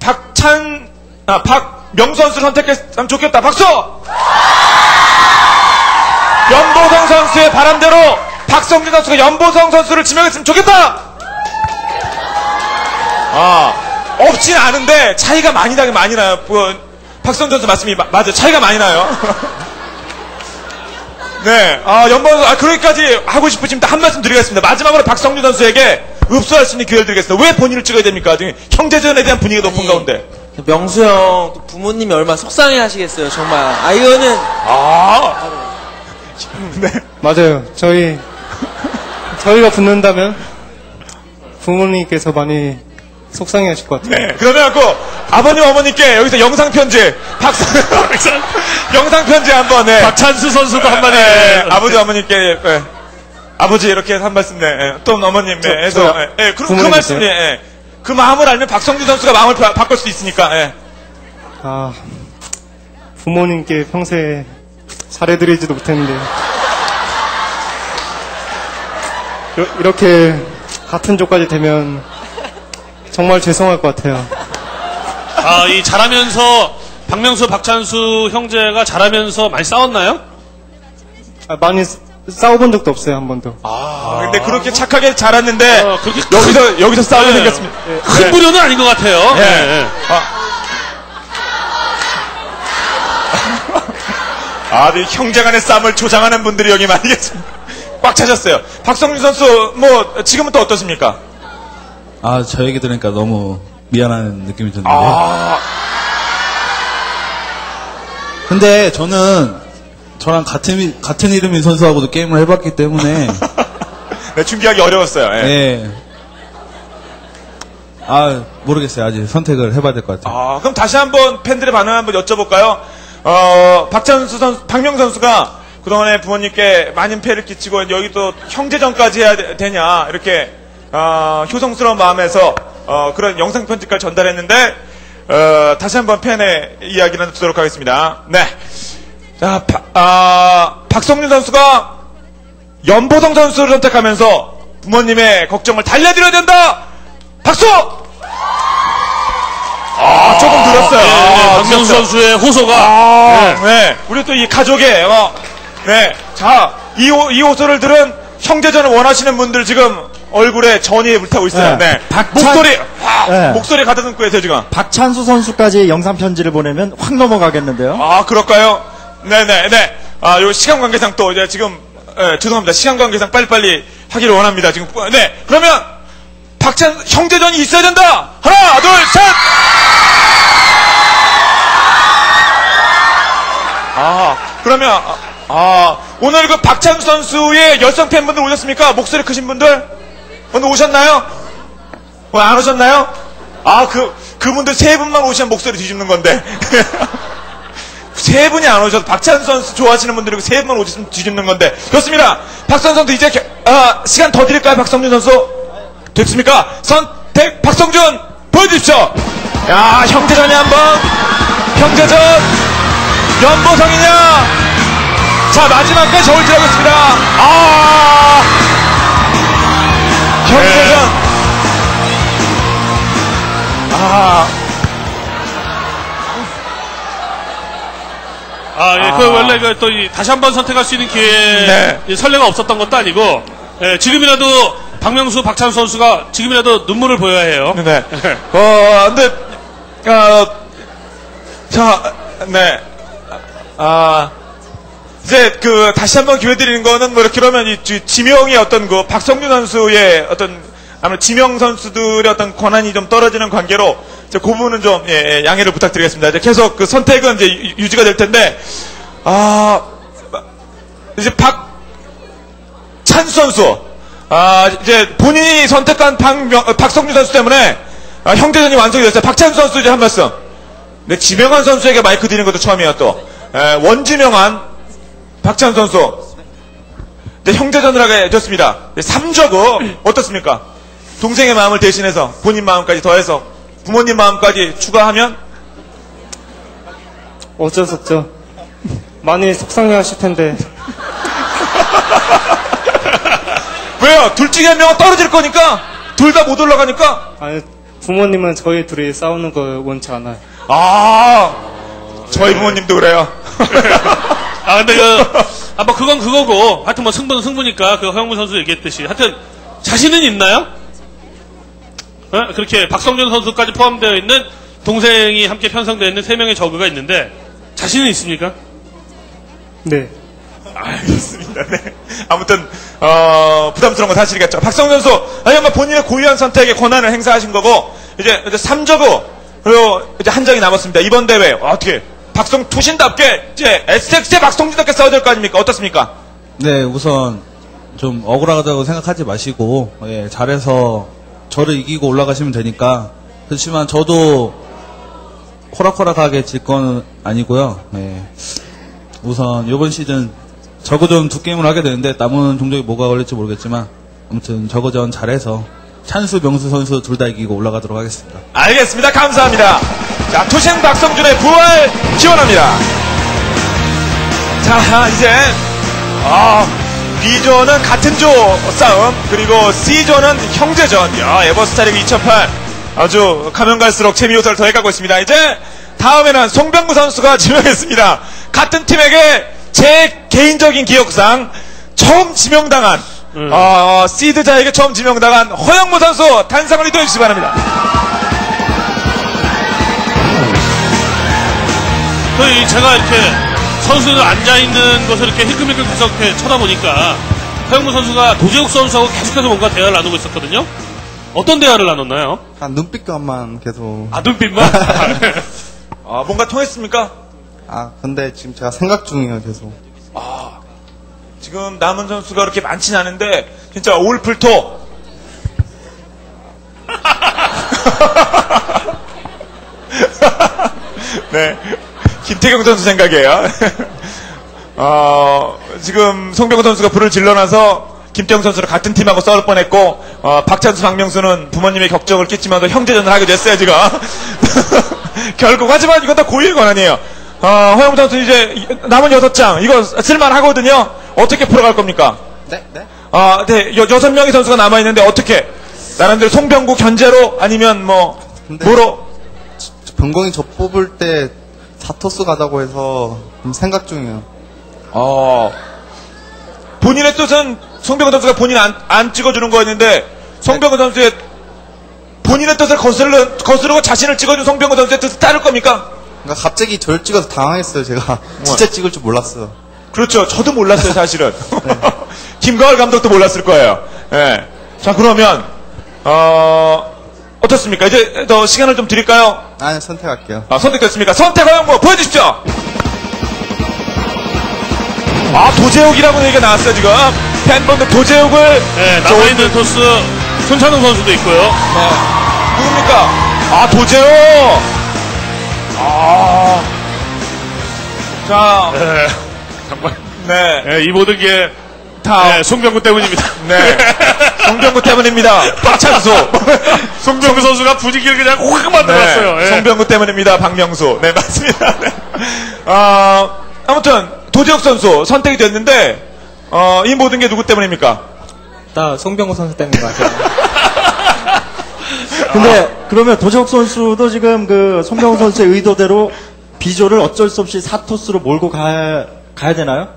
박찬, 아, 박명 선수 선택했으면 좋겠다. 박수! 연보성 선수의 바람대로 박성준 선수가 연보성 선수를 지명했으면 좋겠다! 아, 없진 않은데 차이가 많이 나긴 많이 나요. 그, 박성준 선수 말씀이 마- 맞아요. 차이가 많이 나요. [LAUGHS] 네, 아, 연봉, 아, 그러기까지 하고 싶으시면 한 말씀 드리겠습니다. 마지막으로 박성준 선수에게 읍소할 수 있는 기회를 드리겠습니다. 왜 본인을 찍어야 됩니까? 지금 형제전에 대한 분위기가 높은 가운데. 명수 형, 또 부모님이 얼마나 속상해 하시겠어요, 정말. 아, 이거는. 아. 네. 맞아요. 저희 저희가 붙는다면 부모님께서 많이 속상해 하실 것 같아요. 네, 그러면 그 아버님 어머니께 여기서 영상 편지 박수 [LAUGHS] 영상 편지 한 번 네. 박찬수 선수도 한마디. 네, 아버지 어머니께 네. 아버지 이렇게 한 말씀 네. 네. 또 어머님 네. 저- 해서? 네. 네. 그, 그 부모님 말씀? 예. 네. 그 마음을 알면 박성준 선수가 마음을 바, 바꿀 수 있으니까 예. 아, 부모님께 평소에 잘해드리지도 못했는데. 이렇게 같은 조까지 되면 정말 죄송할 것 같아요. 아, 이 잘하면서 박명수, 박찬수 형제가 잘하면서 많이 싸웠나요? 아, 많이 싸- 싸워본 적도 없어요, 한 번도. 아, 근데 그렇게 착하게 자랐는데 어, 그렇게 여기서 여기서 싸우게 네. 생겼습니다. 큰 불효는 아닌 것 같아요. 예. 네, 네. 아, [LAUGHS] 네, 형제간의 싸움을 조장하는 분들이 여기 많이 계십니다. 꽉 차셨어요. 박성준 선수, 뭐, 지금은 또 어떠십니까? 아, 저 얘기 들으니까 너무 미안한 느낌이 드는데. 아, 근데 저는 저랑 같은 이- 같은 이름인 선수하고도 게임을 해봤기 때문에 [LAUGHS] 네, 준비하기 어려웠어요. 예. 예. 아 모르겠어요 아직 선택을 해봐야 될 것 같아요. 아, 그럼 다시 한번 팬들의 반응 한번 여쭤볼까요? 어, 박찬수 선수, 박명 선수가 그동안에 부모님께 많은 폐를 끼치고 여기 또 형제전까지 해야 되, 냐 이렇게 어, 효성스러운 마음에서 어, 그런 영상 편집까지 전달했는데 어, 다시 한번 팬의 이야기를 듣도록 하겠습니다. 네. 자, 바- 아, 박성준 선수가 연보성 선수를 선택하면서 부모님의 걱정을 달래드려야 된다! 박수! 아, 조금 들었어요. 네, 네, 아, 박명수 들었어요. 선수의 호소가. 아, 네. 우리 또 이 가족의, 어, 네. 자, 이, 호, 이 호소를 들은 형제전을 원하시는 분들 지금 얼굴에 전이 불타고 있어요. 네. 네. 박찬- 목소리, 아, 네. 목소리 가다듬고 계세요, 지금. 박찬수 선수까지 영상 편지를 보내면 확 넘어가겠는데요. 아, 그럴까요? 네네, 네. 아, 요 시간 관계상 또 이제 지금, 예, 죄송합니다. 시간 관계상 빨리빨리 하기를 원합니다. 지금, 네. 그러면, 박찬 형제전이 있어야 된다. 하나, 둘, 셋. 아, 그러면 아, 아, 오늘 그 박찬 선수의 열성 팬분들 오셨습니까? 목소리 크신 분들 오늘 오셨나요? 오늘 안 오셨나요? 아, 그 그분들 세 분만 오시면 목소리 뒤집는 건데. [LAUGHS] 세 분이 안 오셔서 박찬 선수 좋아하시는 분들이 세 분만 오셨으면 뒤집는 건데. 좋습니다. 박선 선수 이제 겨- 아, 시간 더 드릴까요, 박성준 선수? 됐습니까? 선택 박성준 보여주십시오. 야, 형제전이 한 번 형제전 연보성이냐? 자, 마지막까지 저울 지나고 있습니다. 아, 형제전. 아, 아, 예, 아. 그 원래 그또이 다시 한 번 선택할 수 있는 기회 네. 이 설레가 없었던 것도 아니고 예, 지금이라도 박명수 박찬 선수가 지금이라도 눈물을 보여야 해요. 네. [LAUGHS] 어, 근데, 어, 자, 네. 아, 이제 그, 다시 한번 기회 드리는 거는 뭐 이렇게 그러면 이 지- 지명의 어떤 그 박성준 선수의 어떤 아무래도 지명 선수들의 어떤 권한이 좀 떨어지는 관계로 이제 그 부분은 좀 예, 예, 양해를 부탁드리겠습니다. 이제 계속 그 선택은 이제 유- 유지가 될 텐데, 아, 이제 박 찬 선수, 아, 이제 본인이 선택한 박명, 어, 박성준 선수 때문에 아, 형제전이 완성이 됐어요. 박찬수 선수 이제 한 말씀. 네, 지명한 선수에게 마이크 드리는 것도 처음이에요, 또. 에, 원지명한 박찬 선수. 네, 형제전을 하게 됐습니다. 네, 3저그 어떻습니까? 동생의 마음을 대신해서 본인 마음까지 더해서 부모님 마음까지 추가하면 어쩔 수 없죠. 많이 속상해 하실 텐데. [LAUGHS] 왜요? 둘 중에 한 명은 떨어질 거니까 둘 다 못 올라가니까 아니, 부모님은 저희 둘이 싸우는 걸 원치 않아요. 아 저희 부모님도 그래요. 아, 근데 그, 아, 뭐 그건 그거고 하여튼 뭐 승부는 승부니까 그 허영무 선수 얘기했듯이 하여튼 자신은 있나요? 어? 그렇게 박성준 선수까지 포함되어 있는 동생이 함께 편성되어 있는 세 명의 저그가 있는데 자신은 있습니까? 네. 알겠습니다. 네. 아무튼 어, 부담스러운 건 사실이겠죠. 박성준 선수 아니 뭐 본인의 고유한 선택의 권한을 행사하신 거고 이제 이제 3저고 그리고 이제 한 장이 남았습니다. 이번 대회 어떻게 박성 투신답게 이제 SX의 박성준답게 싸워야 될 거 아닙니까? 어떻습니까? 네, 우선 좀 억울하다고 생각하지 마시고 예, 잘해서 저를 이기고 올라가시면 되니까 그렇지만 저도 호락호락하게 질 건 아니고요. 예. 우선 이번 시즌 저거전 두 게임을 하게 되는데 남은 종족이 뭐가 걸릴지 모르겠지만 아무튼 저거전 잘해서 찬수 명수 선수 둘 다 이기고 올라가도록 하겠습니다. 알겠습니다. 감사합니다. 자, 투신 박성준의 부활 기원합니다. 자, 이제, 아, B조는 같은 조 싸움, 그리고 C조는 형제전. 야, 에버스타리그 2008. 아주 가면 갈수록 재미 요소를 더해가고 있습니다. 이제, 다음에는 송병구 선수가 [LAUGHS] 지명했습니다. 같은 팀에게 제 개인적인 기억상 처음 지명당한, 어, 시드자에게 처음 지명당한 허영무 선수 단상을 이도해 주시기 바랍니다. 그 제가 이렇게 선수들 앉아 있는 것을 이렇게 힐끔힐끔 계속 이렇게 쳐다보니까 허영무 선수가 도재욱 선수하고 계속해서 뭔가 대화를 나누고 있었거든요. 어떤 대화를 나눴나요? 아, 눈빛감만 계속. 아 눈빛만? [LAUGHS] 아, 뭔가 통했습니까? 아, 근데 지금 제가 생각 중이에요, 계속. 아, 지금 남은 선수가 그렇게 많지는 않은데 진짜 올플토. [LAUGHS] 네. 김태경 선수 생각이에요. [LAUGHS] 어, 지금 송병호 선수가 불을 질러놔서 김태경 선수를 같은 팀하고 싸울 뻔했고 어, 박찬수 박명수는 부모님의 격정을 끼치면서 형제전을 하게 됐어요 지금. [LAUGHS] 결국 하지만 이건 다 고유의 권한이에요. 어, 허영 선수 이제 이- 남은 여섯 장 이거 쓸만하거든요 어떻게 풀어갈 겁니까? 네, 네. 아, 네 여, 여섯 명의 선수가 남아 있는데 어떻게 나름대로 송병구 견제로 아니면 뭐 뭐로 병공이 저 뽑을 때 사토스 가자고 해서 좀 생각 중이에요. 어 본인의 뜻은 송병구 선수가 본인 안, 안 찍어주는 거였는데 송병구 선수의 본인의 뜻을 거스르, 거스르고 자신을 찍어준 송병구 선수의 뜻을 따를 겁니까? 그러니까 갑자기 저를 찍어서 당황했어요, 제가. [LAUGHS] 진짜 찍을 줄 몰랐어요. 그렇죠. 저도 몰랐어요, 사실은. [LAUGHS] 김가을 감독도 몰랐을 거예요. 예. 자, 그러면, 어, 어떻습니까? 이제 더 시간을 좀 드릴까요? 아니, 선택할게요. 아, 선택됐습니까? 선택 허영무 보여주십시오! 아, 도재욱이라고 얘기가 나왔어요, 지금. 팬분들 도재욱을. 네, 저 남아있는 토스 손찬웅 선수도 있고요. 네. 누굽니까? 아, 도재욱! 아. 자. 네, 정말. 네. 네, 이 모든 게 다. 네, 송병구 때문입니다. 네. 송병구 때문입니다. 박찬수. [LAUGHS] 송병구 선수가 분위기를 그냥 확 만들었어요. 네, 예. 송병구 때문입니다. 박명수. 네, 맞습니다. 네. 아, 아무튼 도재욱 선수 선택이 됐는데 어, 이 모든 게 누구 때문입니까? 다 송병구 선수 때문인 것 같아요. [LAUGHS] 근데 그러면 도재욱 선수도 지금 그 송병호 선수의 의도대로 B조를 어쩔 수 없이 4토스로 몰고 가, 가야 되나요?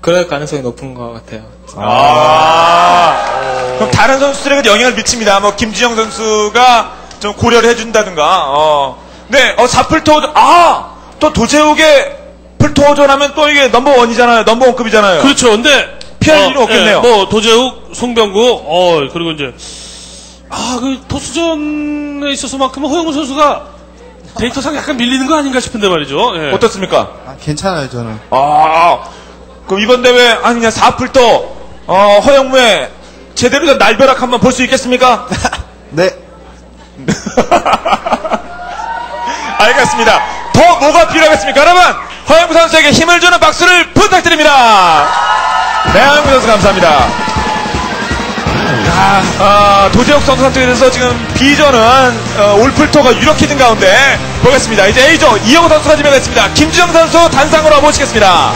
그럴 가능성이 높은 것 같아요. 아, 그럼 다른 선수들에게 영향을 미칩니다. 뭐 김준영 선수가 좀 고려를 해준다든가. 어. 네, 어 4플토 아, 또 도재욱의 플토전 하면 또 이게 넘버 원이잖아요. 넘버 원급이잖아요. 그렇죠. 근데 피할 어, 일은 없겠네요. 예, 뭐 도재욱, 송병구, 어 그리고 이제 아 그 토스전에 있어서만큼은 허영무 선수가 데이터상 약간 밀리는 거 아닌가 싶은데 말이죠. 예. 어떻습니까? 아, 괜찮아요, 저는. 아, 그럼 이번 대회 아니 그냥 사풀토 어, 허영무의 제대로 된 날벼락 한번 볼 수 있겠습니까? [LAUGHS] 네. [LAUGHS] 알겠습니다. 더 뭐가 필요하겠습니까? 여러분, 허영무 선수에게 힘을 주는 박수를 부탁드립니다. 네, 허영무 선수 감사합니다. 자, 아, 도재욱 선수 대해서 지금 B조는 어, 올풀토가 유력해진 가운데 보겠습니다. 이제 A조 이영호 선수가 지명했습니다. 김주영 선수 단상으로 모시겠습니다.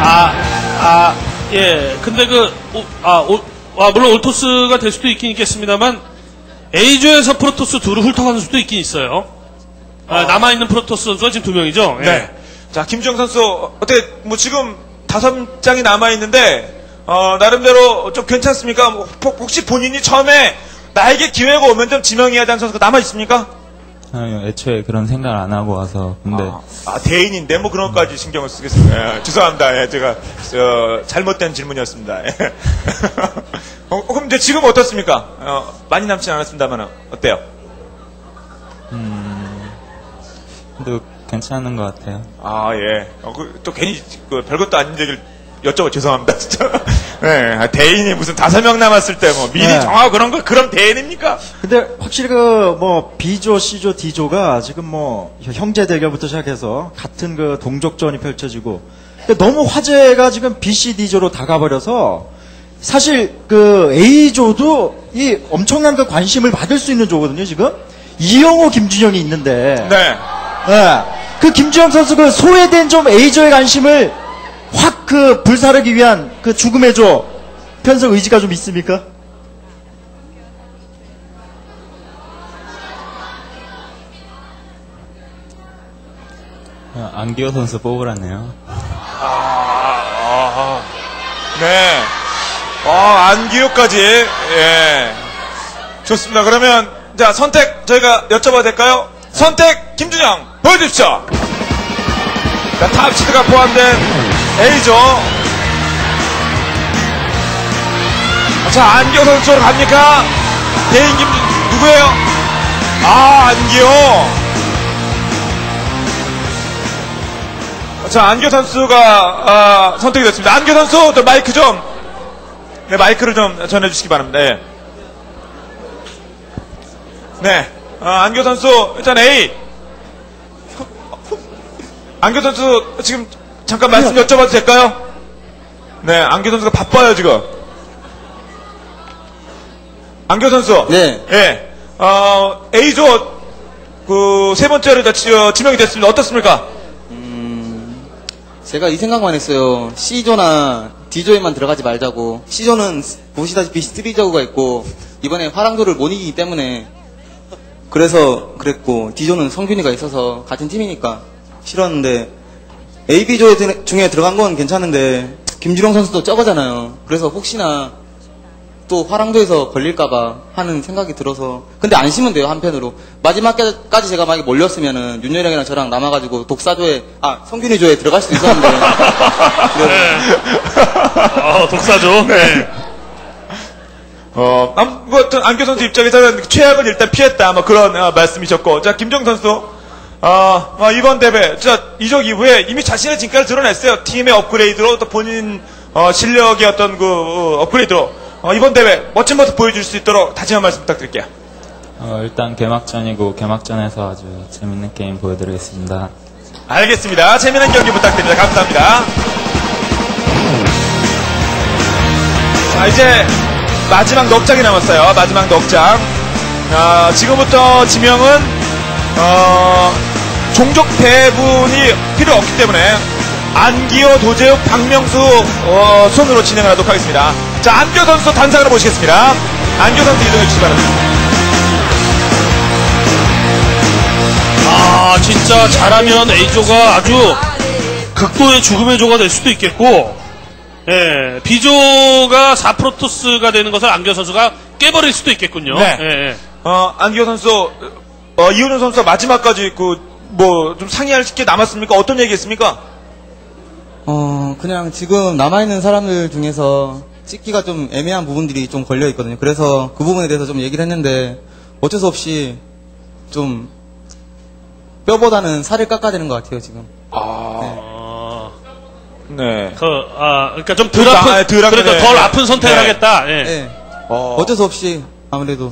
아, 아, 예. 근데 그, 오, 아, 오, 아, 물론 올토스가 될 수도 있긴 있겠습니다만, A조에서 프로토스 둘을 훑어가는 수도 있긴 있어요. 아, 남아있는 프로토스 선수가 지금 두 명이죠. 예. 네. 자, 김주영 선수, 어떻게, 뭐 지금 다섯 장이 남아있는데, 어, 나름대로 좀 괜찮습니까? 뭐, 혹- 혹시 본인이 처음에 나에게 기회가 오면 좀 지명해야 되는 선수가 남아있습니까? 아니요, 애초에 그런 생각을 안 하고 와서 근데 아, 대인인데 뭐 그런 것까지 신경을 쓰겠습니다. 예, 죄송합니다. 예, 제가, 저, 잘못된 질문이었습니다. 예. [LAUGHS] 어, 그럼 이제 지금 어떻습니까? 어, 많이 남진 않았습니다만, 어때요? 음, 또 괜찮은 것 같아요. 아, 예. 어, 그, 또 괜히, 그, 별것도 아닌 얘기를 여쭤봐 죄송합니다, 진짜. [LAUGHS] 네, 아, 대인이 무슨 다섯 명 남았을 때 뭐 미리 네. 정하고 그런 거, 그럼 대인입니까? 근데 확실히 그 뭐 B조, C조, D조가 지금 뭐 형제 대결부터 시작해서 같은 그 동족전이 펼쳐지고 근데 너무 화제가 지금 B, C, D조로 다가버려서 사실 그 A조도 이 엄청난 그 관심을 받을 수 있는 조거든요 지금 이영호, 김준영이 있는데 네. 네. 그 김주영 선수 그 소외된 좀 A조의 관심을 확 그 불사르기 위한 그 죽음의 조 편성 의지가 좀 있습니까? 어, 안기호 선수 뽑으라네요. 아, 네. 아, 안기호까지, 예. 좋습니다. 그러면, 자, 선택, 저희가 여쭤봐도 될까요? 선택, 김준영, 보여주십시오. 자, 탑시드가 포함된 A조. 자, 안기호 선수 쪽으로 갑니까? 대인 김, 누구예요? 아, 안기호. 자, 안교 선수가 아, 선택이 됐습니다. 안교 선수, 또 마이크 좀, 네, 마이크를 좀 전해주시기 바랍니다. 예. 네, 아, 안교 선수 일단 A. 안교 선수 지금 잠깐 말씀 여쭤봐도 될까요? 네, 안교 선수가 바빠요 지금. 안교 선수. 네. 예. 어, A조 그세 번째로 다 지, 어, 지명이 됐습니다. 어떻습니까? 제가 이 생각만 했어요. C조나 D조에만 들어가지 말자고. C조는 보시다시피 3저우가 있고 이번에 화랑도를 못 이기기 때문에 그래서 그랬고 D조는 성균이가 있어서 같은 팀이니까 싫었는데 AB 조 중에 들어간 건 괜찮은데 김주령 선수도 적어잖아요. 그래서 혹시나 또 화랑도에서 걸릴까봐 하는 생각이 들어서 근데 안 쉬면 돼요 한편으로 마지막까지 제가 만약에 몰렸으면은 윤열이랑 저랑 남아가지고 독사조에 아 성균이 조에 들어갈 수도 있었는데 어, [LAUGHS] 독사조. 네. 어, 아무튼 안교 선수 입장에서는 최악은 일단 피했다. 뭐 그런 어, 말씀이셨고, 자 김정 선수, 어, 어, 이번 대회, 자 이적 이후에 이미 자신의 진가를 드러냈어요. 팀의 업그레이드로 또 본인 어, 실력의 어떤 그 어, 업그레이드로 어, 이번 대회 멋진 모습 보여줄 수 있도록 다시 한 말씀 부탁드릴게요. 어, 일단 개막전이고 개막전에서 아주 재밌는 게임 보여드리겠습니다. 알겠습니다. 재미난 경기 부탁드립니다. 감사합니다. 자, 이제 마지막 넉 장이 남았어요. 마지막 넉 장. 아, 지금부터 지명은, 어, 종족 배분이 필요 없기 때문에 안기호, 도재욱, 박명수 어, 손으로 진행을 하도록 하겠습니다. 자, 안교 선수 단상으로 모시겠습니다. 안교 선수 이동해 주시기 바랍니다. 아, 진짜 잘하면 A조가 아주 극도의 죽음의 조가 될 수도 있겠고, 예, B조가 4프로토스가 되는 것을 안겨 선수가 깨버릴 수도 있겠군요. 네. 예, 예. 어, 안기호 선수, 어, 이훈현 선수가 마지막까지 그, 뭐, 좀 상의할 게 남았습니까? 어떤 얘기 했습니까? 어 그냥 지금 남아 있는 사람들 중에서 찍기가 좀 애매한 부분들이 좀 걸려 있거든요 그래서 그 부분에 대해서 좀 얘기를 했는데 어쩔 수 없이 좀 뼈보다는 살을 깎아야 되는 것 같아요 지금 아, 네. 그, 아, 그러니까 좀덜좀 아픈, 나- 덜 아픈, 그러니까 네. 덜 아픈 선택을 네. 하겠다. 예. 네. 어쩔 수 없이 아무래도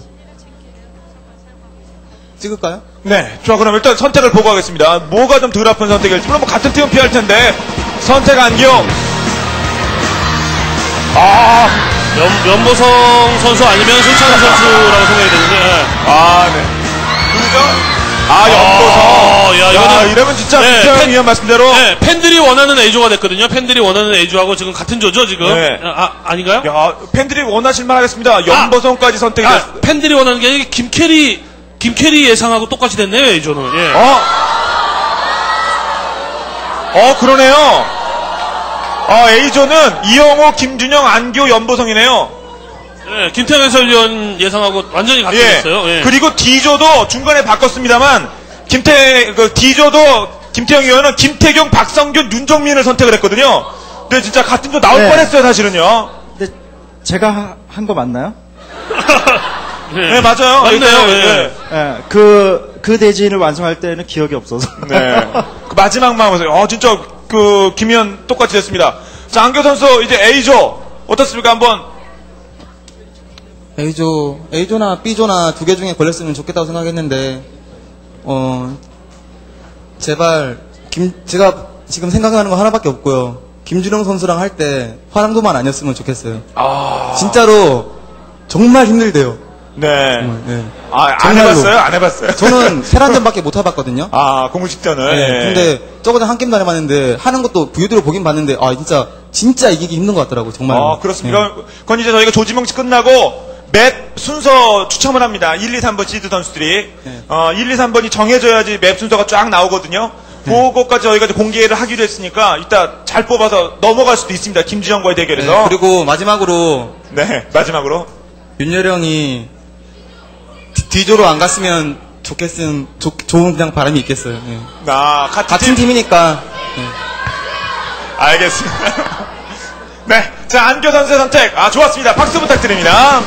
찍을까요? 네. 좋아, 그럼 일단 선택을 보고 하겠습니다. 뭐가 좀 덜 아픈 선택일지. 물론 뭐 같은 팀은 피할 텐데, 선택 안기호. 아, 연, 연보성 선수 아니면 손창훈 선수라고 생각이 되는데. 아, 네. 누구죠? 아, 연보성. 어, 야, 이거는. 이러면 진짜 네, 김태형 팬- 위원 말씀대로. 네, 팬들이 원하는 A조가 됐거든요. 팬들이 원하는 A조하고 지금 같은 조죠, 지금? 네. 아, 아닌가요? 야, 팬들이 원하실만 하겠습니다. 연보성까지 선택이 아, 됐 팬들이 원하는 게 아니라 김캐리, 김캐리 예상하고 똑같이 됐네요, A조는. 예. 어? 어, 그러네요. 어, A조는 이영호, 김준영, 안교, 연보성이네요. 예, 김태형 해설위원 예상하고 완전히 같이 예. 예. 그리고 D조도 중간에 바꿨습니다만 김태 그 D조도 김태형 의원은 김태경, 박성균, 윤정민을 선택을 했거든요. 근데 진짜 같은 조 나올 네. 뻔했어요, 사실은요. 근데 제가 한 거 맞나요? [LAUGHS] 네, 맞아요. 맞네요. 네. 예, 그, 그 대진을 완성할 때는 기억이 없어서. 네. 그 마지막만 보세요. 어, 진짜 그 김현 똑같이 됐습니다. 자, 안교 선수 이제 A조 어떻습니까? 한번 A조, A조나 B조나 두 개 중에 걸렸으면 좋겠다고 생각했는데, 어, 제발, 김, 제가 지금 생각나는 거 하나밖에 없고요. 김준영 선수랑 할 때 화랑도만 아니었으면 좋겠어요. 진짜로 정말 힘들대요. 네. 네. 아, 안 정말로. 해봤어요? 안 해봤어요? 저는 [LAUGHS] 세란전밖에 못 해봤거든요. 아, 공식전을. 네, 예. 근데 저번에 한 게임도 안 해봤는데 하는 것도 부유대로 보긴 봤는데 아 진짜 진짜 이기기 힘든 것 같더라고 정말. 아, 그렇습니다. 그건 이제 저희가 조지명치 끝나고 맵 순서 추첨을 합니다. 1, 2, 3번 시드 선수들이. 어, 1, 2, 3번이 정해져야지 맵 순서가 쫙 나오거든요. 그거까지 저희가 이제 공개를 하기로 했으니까 이따 잘 뽑아서 넘어갈 수도 있습니다. 김주영과의 대결에서. 네, 그리고 마지막으로 네, 마지막으로. 윤여령이 디- D조로 안 갔으면 좋겠음 좋, 좋은 그냥 바람이 있겠어요. 예. 아, 같은, 같은 팀이니까 알겠습니다. [LAUGHS] 네. 자, 안교 선수의 선택. 아, 좋았습니다. 박수 부탁드립니다.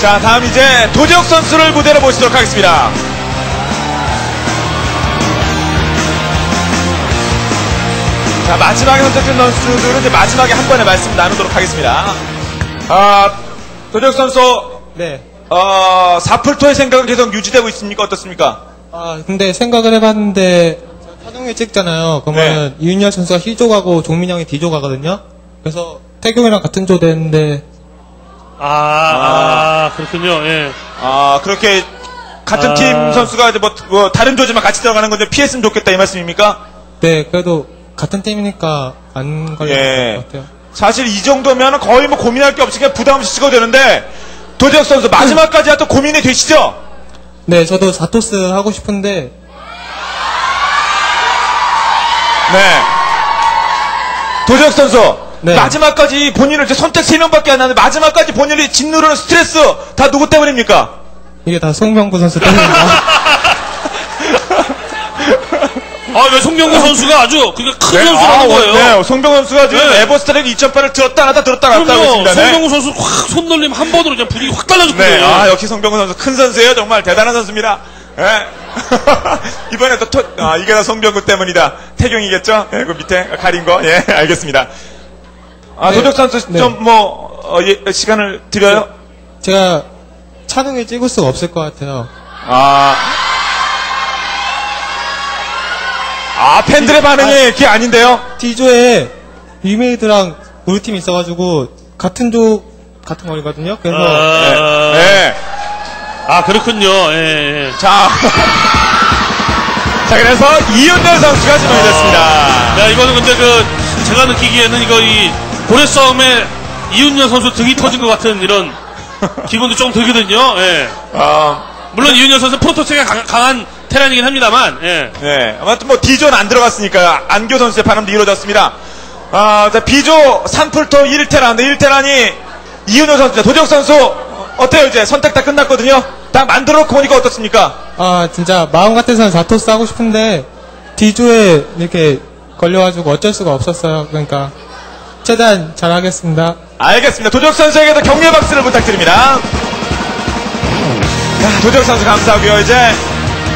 자, 다음 이제 도재욱 선수를 무대로 모시도록 하겠습니다. 자, 마지막에 선택된 선수들은 이제 마지막에 한 번에 말씀 나누도록 하겠습니다. 아, 도재욱 선수, 네. 어, 4풀토의 생각은 계속 유지되고 있습니까? 어떻습니까? 아, 근데 생각을 해봤는데, 타동에 찍잖아요. 그러면 네. 이윤열 선수가 C조 가고 종민 형이 D조 가거든요. 그래서 태경이랑 같은 조 됐는데, 아, 아, 그렇군요. 예. 아, 그렇게 같은 아. 팀 선수가 이제 뭐, 뭐 다른 조지만 같이 들어가는 건데 피했으면 좋겠다 이 말씀입니까? 네, 그래도 같은 팀이니까 안 걸릴 예. 것 같아요. 사실 이 정도면 거의 뭐 고민할 게 없이 그냥 부담 없이 찍어도 되는데 도재혁 선수 마지막까지 또 고민이 되시죠? 네, 저도 사토스 하고 싶은데, 네. 도재혁 선수 네. 마지막까지 본인을 이제 선택 3명밖에 안 나는데 마지막까지 본인이 짓누르는 스트레스 다 누구 때문입니까? 이게 다 송병구 선수 때문입니다. [LAUGHS] 아, 왜 송병구 선수가 아주 그게 큰 네, 선수라는 아, 거예요. 네, 송병호 선수가 지금 네. 에버스타렉 2008을 들었다 놨다 들었다 놨다 하고. 있습니다. 네. 송병구 선수 확 손놀림 한 번으로 그냥 분위기 확 달라졌거든요. 네, 아, 역시 송병호 선수 큰 선수예요. 정말 대단한 선수입니다. 예. 이번에 또, 토, 아, 이게 다 송병구 때문이다. 태경이겠죠? 예, 그 밑에 가린 거. 예, [LAUGHS] 알겠습니다. 아, 네. 도적 선수 네. 좀 뭐, 어, 예, 시간을 드려요? 제가 찬웅에 찍을 수가 없을 것 같아요. 아. 아, 팬들의 반응이 그게 아닌데요? D조에 위메이드랑 우리 팀이 있어가지고 같은 조 같은 거리거든요. 그래서 아, 네. 아, 그렇군요. 예, 예. 자. [LAUGHS] 자, 그래서 이윤열 선수가 지명이 됐습니다. 야, 이거는 근데 그, 제가 느끼기에는 이거 이, 고래 싸움에 이윤열 선수 등이 터진 것 같은 이런 기분도 좀 들거든요. 예. 아. 물론 이윤열 선수 프로토스가 강, 강한 테란이긴 합니다만, 예. 네. 아무튼 뭐 D조는 안 들어갔으니까 안교 선수의 바람도 이루어졌습니다. 아, 자, B조 3풀토 1테란, 1테란이 이윤호 선수, 도적 선수 어때요 이제 선택 다 끝났거든요. 다 만들어 놓고 보니까 어떻습니까? 아 진짜 마음 같아서는 자토스 하고 싶은데 D조에 이렇게 걸려가지고 어쩔 수가 없었어요. 그러니까 최대한 잘하겠습니다. 알겠습니다. 도적 선수에게도 격려 박수를 부탁드립니다. 자, 도적 선수 감사하고요. 이제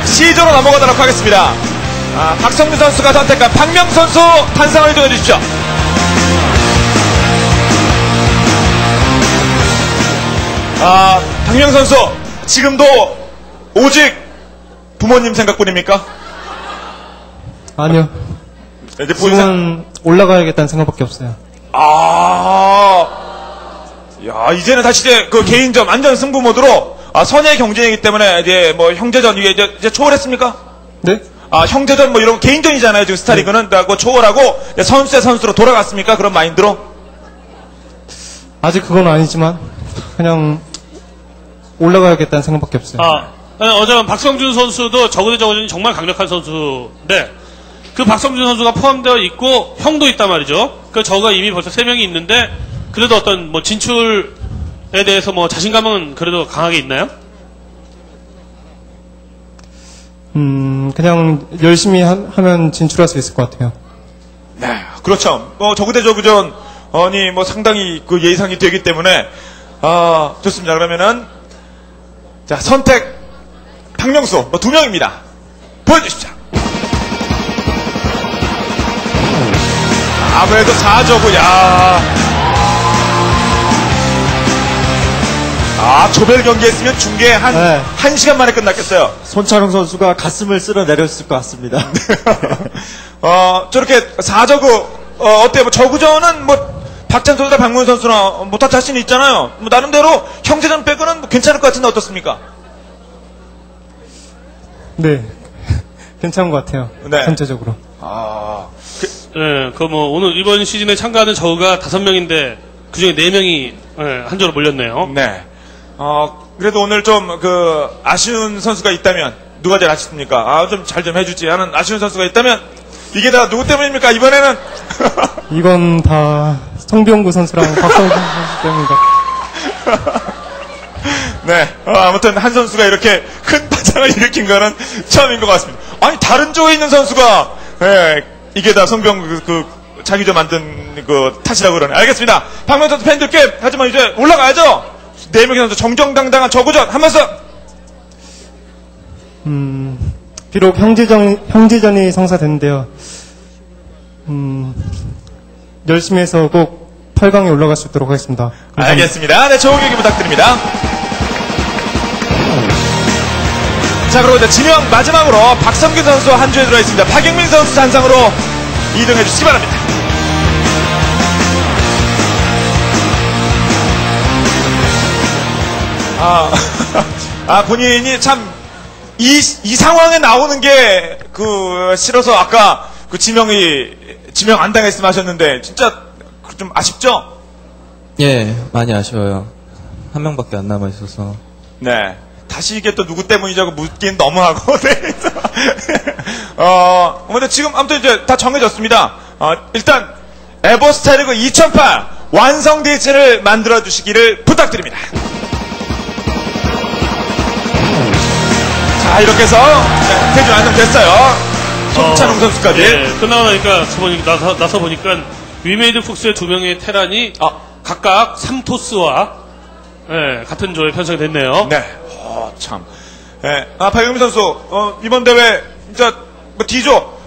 C조로 넘어가도록 하겠습니다. 아, 박성준 선수가 선택한 박명 선수 탄상을 이동해 주십시오. 아, 박명 선수 지금도 오직 부모님 생각뿐입니까? 아니요. 이제 지금은 올라가야겠다는 생각밖에 없어요. 아, 야, 이제는 다시 이제 그 개인전 완전 승부 모드로 아, 선의 경쟁이기 때문에 이제 뭐 형제전 이게 이제, 이제 초월했습니까? 네? 아, 형제전 뭐 이런 개인전이잖아요. 지금 스타리그는 그 초월하고 선수의 선수로 돌아갔습니까? 그런 마인드로? 아직 그건 아니지만 그냥 올라가야겠다는 생각밖에 없어요. 아, 어제 박성준 선수도 저그대 저그전이 정말 강력한 선수인데 그 박성준 선수가 포함되어 있고 형도 있단 말이죠. 그 저가 이미 벌써 세 명이 있는데 그래도 어떤 뭐 진출에 대해서 뭐 자신감은 그래도 강하게 있나요? 음 그냥 열심히 하, 면 진출할 수 있을 것 같아요. 네, 그렇죠. 뭐 저그대 저그전 아니 뭐 상당히 그 예상이 되기 때문에 아 좋습니다. 그러면은 자 선택 박명수 뭐 두 명입니다. 보여주십시오. 아무래도 4저구 야. 아 조별 경기 했으면 중계 한 네. 한 시간 만에 끝났겠어요. 손찬웅 선수가 가슴을 쓸어 내렸을 것 같습니다. [LAUGHS] 어, 저렇게 4저구, 어, 어때요? 뭐 저구전은 뭐, 박찬 선수나 박문 선수나 못할 자신이 있잖아요. 뭐, 나름대로 형제전 빼고는 뭐 괜찮을 것 같은데 어떻습니까? 네, [LAUGHS] 괜찮은 것 같아요. 네. 전체적으로. 아, 예, 그뭐 오늘 이번 시즌에 참가하는 저우가 다섯 명인데 그 중에 네 명이 예, 한 조로 몰렸네요. 네. 어, 그래도 오늘 좀 그 아쉬운 선수가 있다면 누가 제일 아쉽습니까? 아, 좀 잘 좀 해주지 하는 아쉬운 선수가 있다면 이게 다 누구 때문입니까? 이번에는 [LAUGHS] 이건 다 성병구 선수랑 박성준 [LAUGHS] 선수 때문입니다. 네. 어, 아무튼 한 선수가 이렇게 큰 파장을 일으킨 거는 처음인 것 같습니다. 아니 다른 조에 있는 선수가 예, 이게 다 성병 그, 그 자기조 만든 그 탓이라고 그러네. 알겠습니다. 박명 선수 팬들께 하지만 이제 올라가야죠. 네 명의 선수 정정당당한 저구전 하면서 음, 비록 형제전, 형제전이 성사됐는데요. 음, 열심히 해서 꼭 8강에 올라갈 수 있도록 하겠습니다. 감사합니다. 알겠습니다. 네, 좋은 경기 부탁드립니다. 자, 그리고 이제 지명 마지막으로 박성균 선수 한 주에 들어 있습니다. 박영민 선수 잔상으로 이동해 주시기 바랍니다. 아, [LAUGHS] 아 본인이 참, 이, 이 상황에 나오는 게, 그, 싫어서 아까 그 지명이, 지명 안 당했으면 하셨는데, 진짜 좀 아쉽죠? 예, 많이 아쉬워요. 한 명밖에 안 남아 있어서. 네. 다시 이게 또 누구 때문이냐고 묻긴 너무하고, [LAUGHS] 네. [LAUGHS] 어, 근데 지금 아무튼 이제 다 정해졌습니다. 어, 일단, 에버스타리그 2008 완성 데이츠를 만들어 주시기를 부탁드립니다. 자, 이렇게 해서 네, 대진 완성됐어요. 손찬웅 선수까지. 예, 끝나고 나니까 보니, 나서, 나서 보니까 위메이드 폭스의 두 명의 테란이 아. 각각 3토스와 예, 같은 조에 편성이 됐네요. 네. 어, 참. 예. 아, 박영민 선수, 어, 이번 대회, 진짜, 뭐, D조,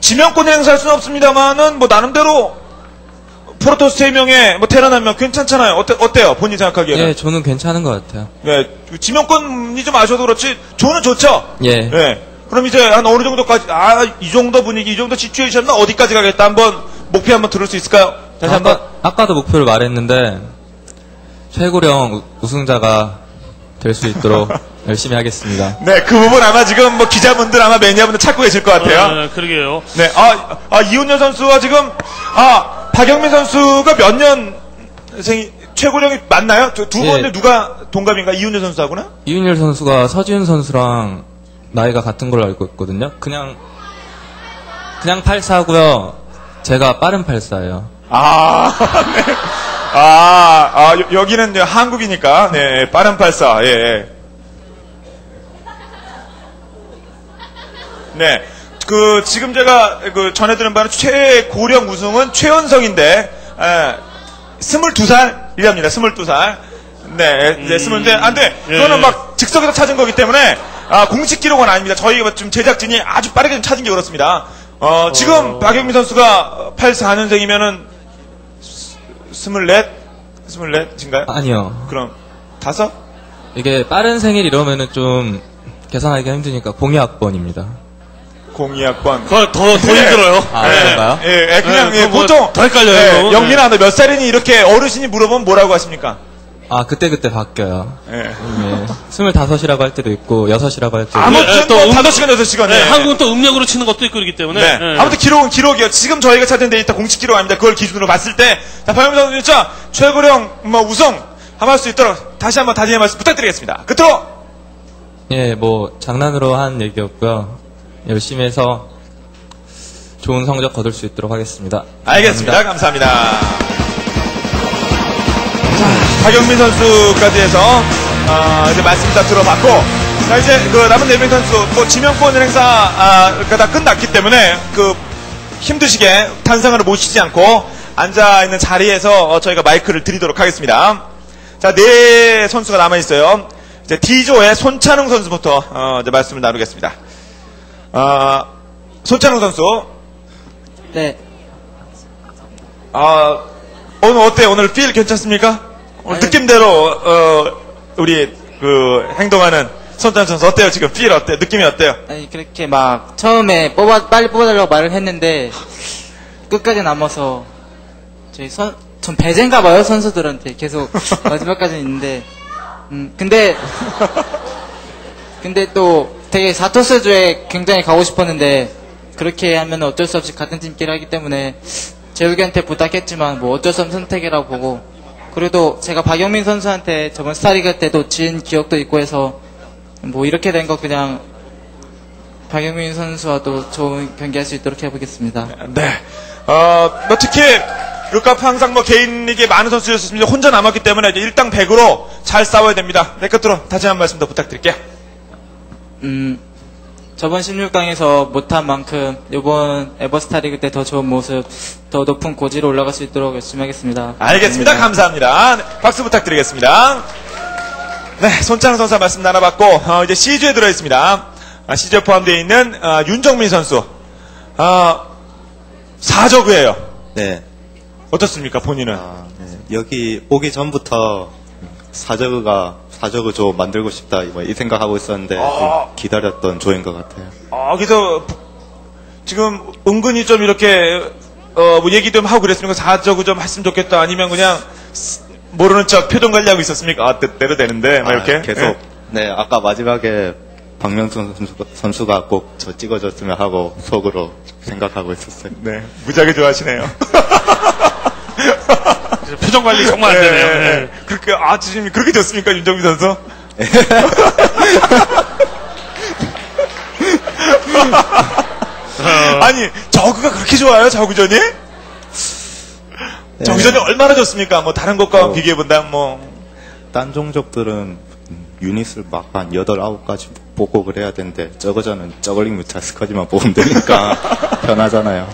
지명권 행사할 수는 없습니다만은, 뭐, 나름대로, 프로토스 3명에, 뭐, 테란 한명 괜찮잖아요. 어때, 어때요? 본인 생각하기에는? 예, 저는 괜찮은 것 같아요. 네. 지명권이 좀 아쉬워도 그렇지, 조는 좋죠? 예. 네. 그럼 이제 한 어느 정도까지, 아, 이 정도 분위기, 이 정도 시츄에이션은 어디까지 가겠다. 한번, 목표 한번 들을 수 있을까요? 다시 한 번. 아까, 아까도 목표를 말했는데 최고령 우- 우승자가 될 수 있도록 [LAUGHS] 열심히 하겠습니다. 네, 그 부분 아마 지금 뭐 기자분들 아마 매니아분들 찾고 계실 것 같아요. 어, 그러게요. 네, 아, 아, 이훈열 선수와 지금, 아, 박영민 선수가 몇 년생이, 최고령이 맞나요? 저두 예. 분들 누가 동갑인가? 이훈열 선수하고나? 이윤열 선수가 서지훈 선수랑 나이가 같은 걸로 알고 있거든요. 그냥 그냥 84고요. 제가 빠른 84예요. 아, [LAUGHS] 네. 아, 아, 여- 이제 한국이니까, 네, 빠른 84, 예, 예. 네. 그, 지금 제가 그 전해드린 바는 최고령 우승은 최연성인데, 에, 22살이랍니다. 22살. 네, 이제 22살. 안 돼. 예. 그거는 막 즉석에서 찾은 거기 때문에, 아, 공식 기록은 아닙니다. 저희가 좀 제작진이 아주 빠르게 좀 찾은 게 그렇습니다. 어, 지금 박영민 선수가 84년생이면은, 24? 24인가요? 아니요. 그럼, 다섯? 이게 빠른 생일 이러면은 좀 계산하기가 힘드니까 공이학번입니다. 공이학번. 그거 더, 더 힘들어요. 아, 예, 그런가요? 예, 예, 그냥, 네, 예, 뭐 보통. 더 헷갈려요, 예. 영민아, 너 몇 살이니? 이렇게 어르신이 물어보면 뭐라고 하십니까? 아, 그때 그때 바뀌어요. 예. 예. 25이라고 할 때도 있고, 6이라고 할 때도 있고. 아무튼 예, 또뭐 음- 5시간, 6시간. 네, 한국은 또 음력으로 치는 것도 있고 그렇기 때문에. 네. 예. 아무튼 기록은 기록이요. 지금 저희가 찾은 데이터 공식 기록 아닙니다. 그걸 기준으로 봤을 때, 자, 박영민 선수 진짜 최고령 뭐 우승 한번 할수 있도록 다시 한번 다짐의 말씀 부탁드리겠습니다. 끝으로! 예, 뭐, 장난으로 한 얘기였고요. 열심히 해서 좋은 성적 거둘 수 있도록 하겠습니다. 알겠습니다. 감사합니다. 자, 박영민 선수까지 해서, 아, 이제 말씀 다 들어봤고, 자, 이제 그 남은 네명 선수, 뭐 지명권 행사가 다 끝났기 때문에, 그, 힘드시게 탄상으로 모시지 않고, 앉아 있는 자리에서 어, 저희가 마이크를 드리도록 하겠습니다. 자, 네 선수가 남아 있어요. 이제 D조의 손찬웅 선수부터, 어, 이제 말씀을 나누겠습니다. 아, 손찬웅 선수, 네. 아, 오늘 어때요? 오늘 필 괜찮습니까? 오늘 느낌대로, 어, 우리, 그, 행동하는 손찬 선수 어때요? 지금 필 어때요? 느낌이 어때요? 아니 그렇게 막 처음에 뽑아 빨리 뽑아달라고 말을 했는데 끝까지 남아서 저희 선, 전 배제인가 봐요 선수들한테 계속 [LAUGHS] 마지막까지 있는데 음 근데 근데 또 되게 사토스주에 굉장히 가고 싶었는데 그렇게 하면 어쩔 수 없이 같은 팀끼리 하기 때문에 재욱이한테 부탁했지만 뭐 어쩔 수 없는 선택이라고 보고 그래도 제가 박영민 선수한테 저번 스타리그 때도 진 기억도 있고 해서 뭐 이렇게 된 거 그냥 박영민 선수와도 좋은 경기할 수 있도록 해보겠습니다. 네. 어, 뭐 특히, 르카프 항상 뭐 개인 리그에 많은 선수였습니다. 혼자 남았기 때문에 이제 일당 100으로 잘 싸워야 됩니다. 네, 끝으로 다시 한 말씀 더 부탁드릴게요. 음, 저번 16강에서 못한 만큼 이번 에버스타 리그 때 더 좋은 모습, 더 높은 고지로 올라갈 수 있도록 열심히 하겠습니다. 알겠습니다. 감사합니다. 네, 박수 부탁드리겠습니다. 네, 손창 선수 말씀 나눠봤고, 어, 이제 C조에 들어있습니다. 아, C조에 포함되어 있는, 아, 윤정민 선수. 아, 4저그예요 네. 어떻습니까, 본인은? 네. 여기 오기 전부터 사저그가 사저그 조 만들고 싶다 뭐 이 생각하고 있었는데 아. 좀 기다렸던 조인 것 같아요. 아, 그래서, 부- 지금 은근히 좀 이렇게, 어, 뭐 얘기 좀 하고 그랬습니까? 4저그 좀 했으면 좋겠다. 아니면 그냥, 스- 모르는 척 표정 관리하고 있었습니까? 아, 뜻대로 되는데, 막 아, 이렇게. 계속 네 아까 마지막에 박명수 선수가, 선수 가 꼭 저 찍어줬으면 하고 속으로 생각하고 있었어요. 네 무지하게 좋아하시네요. [LAUGHS] 표정 관리 정말 안 되네요. 예, 예. 네. 그렇게 아 지금 그렇게 좋습니까 윤정민 선수? [LAUGHS] 아니 저그가 그렇게 좋아요 저그전이? 정전이 얼마나 좋습니까? 뭐 다른 것과 비교해 본다면 뭐 딴 종족들은 유닛을 막한 8, 9가지 보고 그래야 되는데 저거저는 저글링 뮤탈스커지만 보면 되니까 [LAUGHS] 편하잖아요.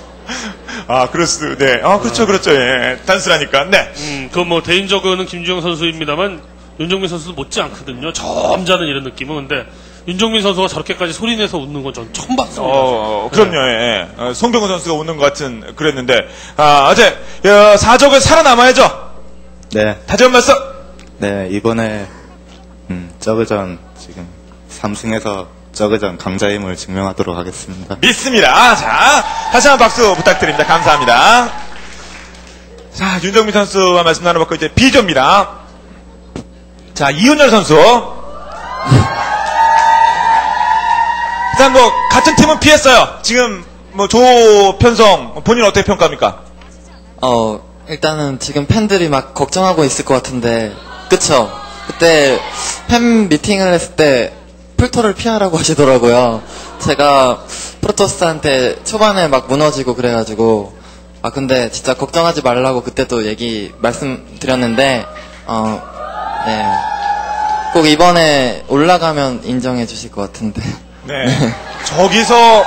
아, 그럴 수도, 네. 아, 그렇죠, 그렇죠. 예. 단순하니까. 네. 음, 그 뭐 개인적으로는 김주영 선수입니다만 윤종민 선수도 못지 않거든요. 점잖은 이런 느낌은 근데 윤종민 선수가 저렇게까지 소리내서 웃는 건 전 처음 봤습니다. 어, 그럼요, 예. 어, 송병호 선수가 웃는 것 같은, 그랬는데, 아, 어제, 어, 사적을 살아남아야죠. 네. 다시 한 말씀. 네, 이번에, 음, 저그전 지금 3승에서 저그전 강자임을 증명하도록 하겠습니다. 믿습니다. 자, 다시 한번 박수 부탁드립니다. 감사합니다. 자, 윤정민 선수와 말씀 나눠봤고, 이제 B조입니다. 자, 이훈열 선수. 일단 뭐, 같은 팀은 피했어요. 지금, 뭐, 조편성, 본인 어떻게 평가합니까? 어, 일단은 지금 팬들이 막 걱정하고 있을 것 같은데, 그쵸? 그때 팬 미팅을 했을 때 풀토를 피하라고 [LAUGHS] 하시더라고요. 제가 프로토스한테 초반에 막 무너지고 그래가지고, 아, 근데 진짜 걱정하지 말라고 그때도 얘기 말씀드렸는데, 어, 네. 꼭 이번에 올라가면 인정해 주실 것 같은데. 네. [LAUGHS] 저기서,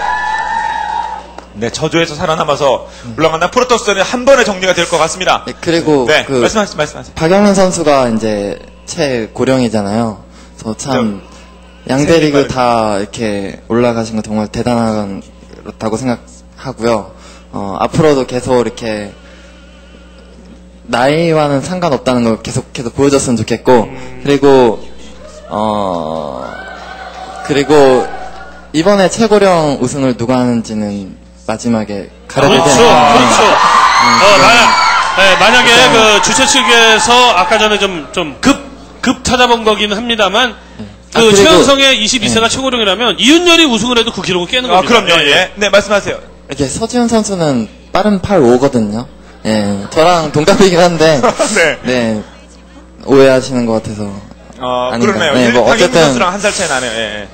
네, 저조에서 살아남아서 올라간다 프로토스는 한 번에 정리가 될 것 같습니다. 네, 그리고 네, 그 말씀하세요, 말씀하세요. 박영민 선수가 이제 최 고령이잖아요. 그래서 참 양대 리그 다 이렇게 올라가신 거 정말 대단하다고 생각하고요. 어, 앞으로도 계속 이렇게 나이와는 상관없다는 걸 계속해서 보여줬으면 좋겠고 그리고 어 그리고 이번에 최고령 우승을 누가 하는지는 마지막에 가려야 그렇죠, 되니까 그렇죠. 어, 만약, 네, 만약에 그 주최 측에서 아까 전에 좀, 좀 급, 급 찾아본 거기는 합니다만, 그 아, 최은성의 22세가 최고령이라면 이윤열이 우승을 해도 그 기록을 깨는 아, 겁니다. 그럼요, 예. 네, 말씀하세요. 이렇게 서지훈 선수는 빠른 8, 5거든요. 예, 저랑 동갑이긴 한데, [LAUGHS] 네. 네, 오해하시는 것 같아서. 어, 아닌가. 그러네요. 네, 뭐 어쨌든 선수랑 한 살 차이 나네요. 예, 예.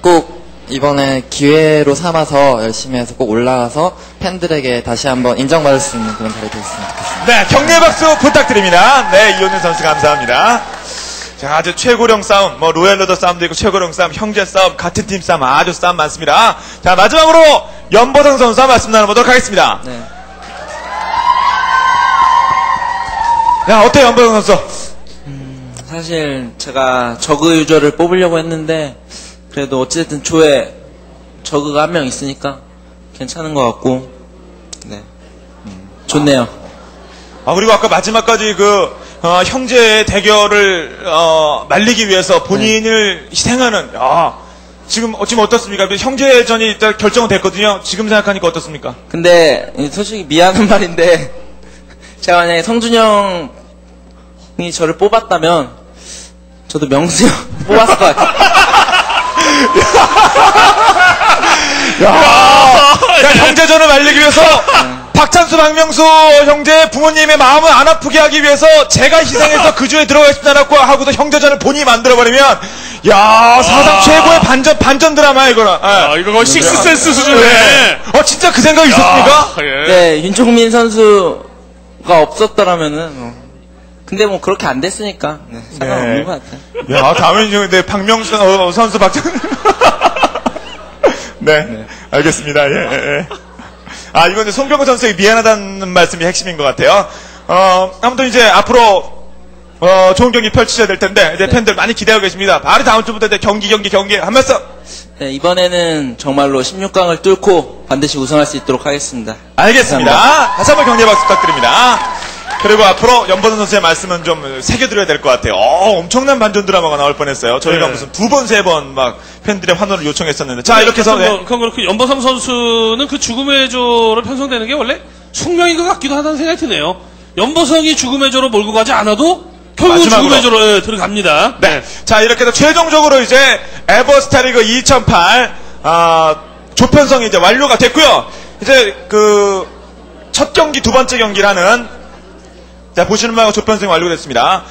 꼭 이번에 기회로 삼아서 열심히 해서 꼭 올라가서 팬들에게 다시 한번 인정받을 수 있는 그런 자리 됐으면 좋겠습니다. 네, 격려 박수 부탁드립니다. 네, 이호준 선수 감사합니다. 자, 아주 최고령 싸움, 뭐, 로얄러더 싸움도 있고, 최고령 싸움, 형제 싸움, 같은 팀 싸움, 아주 싸움 많습니다. 자, 마지막으로, 연보성 선수와 말씀 나눠보도록 하겠습니다. 네. 야, 어때요, 연보성 선수? 사실 제가 저그 유저를 뽑으려고 했는데 그래도 어쨌든 조에 저그가 한 명 있으니까 괜찮은 것 같고 네 음, 좋네요. 아, 그리고 아까 마지막까지 그, 어, 형제의 대결을, 어, 말리기 위해서 본인을 희생하는, 아, 지금, 어, 지금 어떻습니까? 형제전이 일단 결정은 됐거든요. 지금 생각하니까 어떻습니까? 근데 솔직히 미안한 말인데 제가 만약에 성준이 형이 저를 뽑았다면 저도 명수 형 [LAUGHS] 뽑았을 것 같아요. 야, 야, 형제전을 말리기 위해서 박찬수, 박명수 형제 부모님의 마음을 안 아프게 하기 위해서 제가 희생해서 [LAUGHS] 그 주에 들어가겠습니다라고 하고도 형제전을 본인이 만들어버리면 야 사상 최고의 반전 반전 드라마 이거라. 아, 이거 거의 식스센스 수준이네. 어 진짜 그 생각 이 있었습니까? 네, 윤종민 선수가 없었더라면은 뭐. 근데 뭐 그렇게 안 됐으니까 네, 상관없는 네. 것 같아요. 야 다음엔 이제 근데 박명수 어, 선수 박찬. [LAUGHS] 네, 알겠습니다. 예, 예, 예. 아 이건 송병호 선수에게 미안하다는 말씀이 핵심인 것 같아요. 어 아무튼 이제 앞으로 어, 좋은 경기 펼치셔야 될 텐데 이제 팬들 많이 기대하고 계십니다. 바로 다음 주부터 이제 경기 경기 경기 하면서 네, 이번에는 정말로 16강을 뚫고 반드시 우승할 수 있도록 하겠습니다. 알겠습니다. 감사합니다. 다시 한번 격려 박수 부탁드립니다. 그리고 앞으로 연보선 선수의 말씀은 좀 새겨드려야 될 것 같아요. 어, 엄청난 반전 드라마가 나올 뻔했어요. 저희가 네. 무슨 두 번, 세 번 막 팬들의 환호를 요청했었는데. 자, 이렇게 해서. 뭐, 네. 그건 그렇고 연보성 선수는 그 죽음의 조로 편성되는 게 원래 숙명인 것 같기도 하다는 생각이 드네요. 연보성이 죽음의 조로 몰고 가지 않아도 결국. 죽음의 조로 예, 들어갑니다. 네. 자, 이렇게 해서 최종적으로 이제 에버스타리그 2008, 아, 조편성이 이제 완료가 됐고요. 이제 그, 첫 경기, 두 번째 경기라는, 자, 보시는 바와 조편성이 완료됐습니다.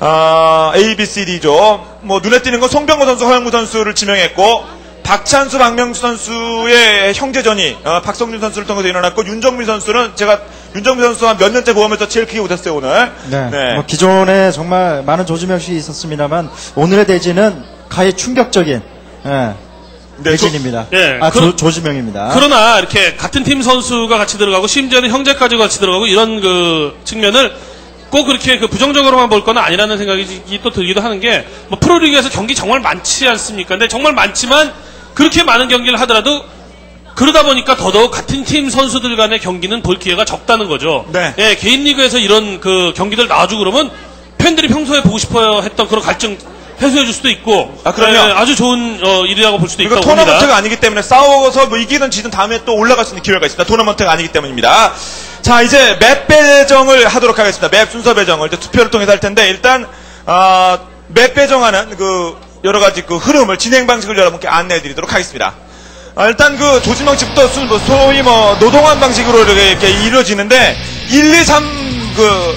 아, A, B, C, D죠. 뭐, 눈에 띄는 건 송병호 선수, 허영무 선수를 지명했고, 박찬수, 박명수 선수의 형제전이, 어, 박성준 선수를 통해서 일어났고, 윤정민 선수는 제가 윤정민 선수와 몇 년째 모험에서 제일 크게 못했어요 오늘. 네. 뭐 기존에 정말 많은 조지명식이 있었습니다만 오늘의 대진은 가히 충격적인 예, 대진입니다. 조- 예, 아, 그러- 조, 조지명입니다. 그러나 이렇게 같은 팀 선수가 같이 들어가고 심지어는 형제까지 같이 들어가고 이런 그 측면을 꼭 그렇게 그 부정적으로만 볼 건 아니라는 생각이 또 들기도 하는 게 뭐 프로리그에서 경기 정말 많지 않습니까? 근데 정말 많지만 그렇게 많은 경기를 하더라도 그러다 보니까 더더욱 같은 팀 선수들 간의 경기는 볼 기회가 적다는 거죠. 네. 예, 개인 리그에서 이런 그 경기들 나와주고 그러면 팬들이 평소에 보고 싶어요 했던 그런 갈증 해소해 줄 수도 있고 아, 그러면- 예, 아주 좋은 어, 일이라고 볼 수도 있다고 봅니다. 토너먼트가 아니기 때문에 싸워서 뭐 이기는 지든 다음에 또 올라갈 수 있는 기회가 있습니다. 토너먼트가 아니기 때문입니다. 자 이제 맵 배정을 하도록 하겠습니다. 맵 순서 배정을 이제 투표를 통해서 할 텐데 일단 아, 맵 배정하는 그 여러 가지 그 흐름을 진행 방식을 여러분께 안내해드리도록 하겠습니다. 아, 일단 그 조지명 집도 수- 뭐 소위 뭐 노동한 방식으로 이렇게, 이렇게 이루어지는데 1, 2, 3그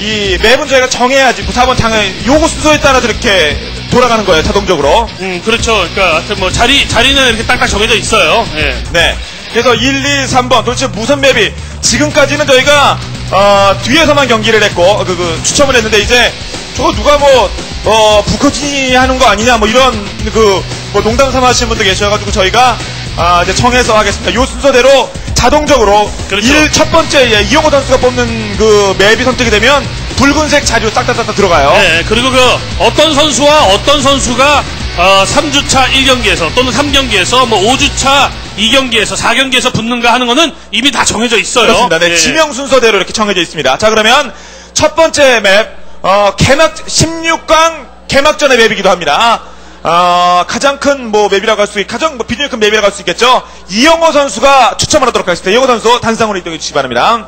이 맵은 저희가 정해야지 그 4번 당연히 요거 순서에 따라서 이렇게 돌아가는 거예요 자동적으로. 음, 그렇죠. 그러니까 하여튼 뭐 자리 자리는 이렇게 딱딱 정해져 있어요. 예. 네. 그래서 1, 2, 3번 도대체 무슨 맵이 지금까지는 저희가 어, 뒤에서만 경기를 했고 그, 그 추첨을 했는데 이제 저거 누가 뭐 어, 부커지니 하는 거 아니냐 뭐 이런 그 뭐 농담 삼아 하시는 분도 계셔가지고 저희가 아, 이제 정해서 하겠습니다. 요 순서대로 자동적으로 일첫 번째 예, 이용호 선수가 뽑는 그 맵이 선택이 되면 붉은색 자리로 싹다싹다 들어가요. 네, 그리고 그 어떤 선수와 어떤 선수가 어, 3주차 1경기에서 또는 3경기에서 뭐 5주차 2경기에서 4경기에서 붙는가 하는 거는 이미 다 정해져 있어요. 그렇습니다. 네, 예. 지명 순서대로 이렇게 정해져 있습니다. 자, 그러면 첫 번째 맵, 어, 개막, 16강 개막전의 맵이기도 합니다. 어, 가장 큰 뭐 맵이라고 할 수 있, 가장 뭐 비중이 큰 맵이라고 할 수 있겠죠. 이영호 선수가 추첨을 하도록 하겠습니다. 이영호 선수 단상으로 이동해 주시기 바랍니다.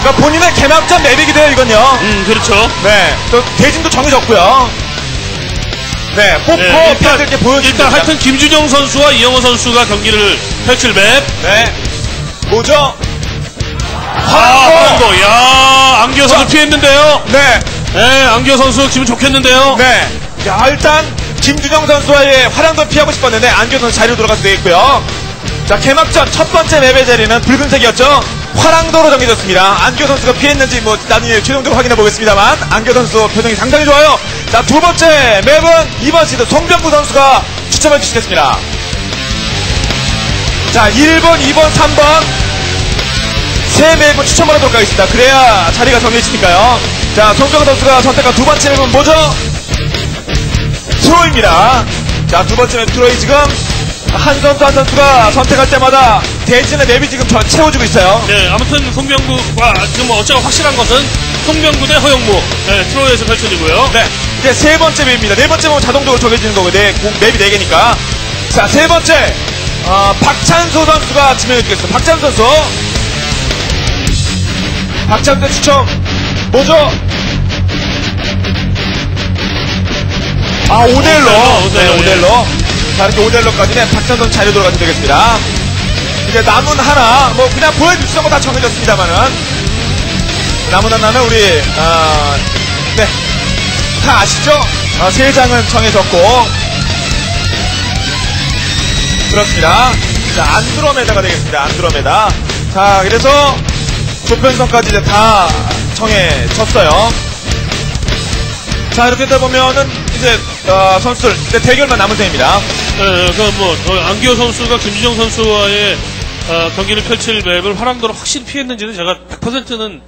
그러니까 본인의 개막전 맵이기도 해요, 이건요. 음, 그렇죠. 네, 또 대진도 정해졌고요. 네, 뽑고 네, 일단, 팬들께 보여주니다 일단 하여튼 김준영 선수와 이영호 선수가 경기를 펼칠 맵. 네. 뭐죠? 아, 화랑고. 야, 안기호 선수 피했는데요. 네. 네, 안기호 선수 기분 좋겠는데요. 네. 야, 일단 김준영 선수와의 화랑도 피하고 싶었는데 안규 선수 자리로 들어가서 되겠고요. 자, 개막전 첫 번째 맵의 자리는 붉은색이었죠. 화랑도로 정해졌습니다. 안규 선수가 피했는지 뭐 나중에 최종적으로 확인해 보겠습니다만 안규 선수 표정이 상당히 좋아요. 자, 두 번째 맵은 이번 시즌 송병구 선수가 추첨해 주시겠습니다. 자, 1번, 2번, 3번 세 맵은 추첨을 하도록 하겠습니다. 그래야 자리가 정해지니까요. 자, 송병구 선수가 선택한 두 번째 맵은 뭐죠? 트로입니다. 자, 두 번째 맵 트로이 지금 한 선수 한 선수가 선택할 때마다 대진의 맵이 지금 저- 채워주고 있어요. 네, 아무튼 송병구와 지금 뭐 어쩌고 확실한 것은 송병구 대 허영무 네, 트로에서 펼쳐지고요. 네, 이제 세 번째 맵입니다. 네 번째 맵은 자동적으로 정해지는 거고, 네, 공- 맵이 네 개니까. 자, 세 번째, 어, 박찬수 선수가 지명해주겠습니다. 박찬수 선수. 박찬수 의 추첨, 뭐죠? 아, 오델로. 오델로, 네, 오델로, 오델로. 자, 이렇게 오델로까지 네, 박찬수 선수 자료 들어가면 되겠습니다. 이제 남은 하나, 뭐, 그냥 있는 거다 정해졌습니다만은. 남은 하나는 우리, 아, 네. 다 아시죠? 어, 세 장은 정해졌고. 그렇습니다. 자, 안드로메다가 되겠습니다. 안드로메다. 자, 그래서 조편성까지 이제 다 정해졌어요. 자, 이렇게 되다 보면은 이제, 어, 선수들, 이제 대결만 남은 셈입니다. 네, 그뭐 어, 안기호 선수가 김준영 선수와의 어, 경기를 펼칠 맵을 화랑도로 확실히 피했는지는 제가 100%는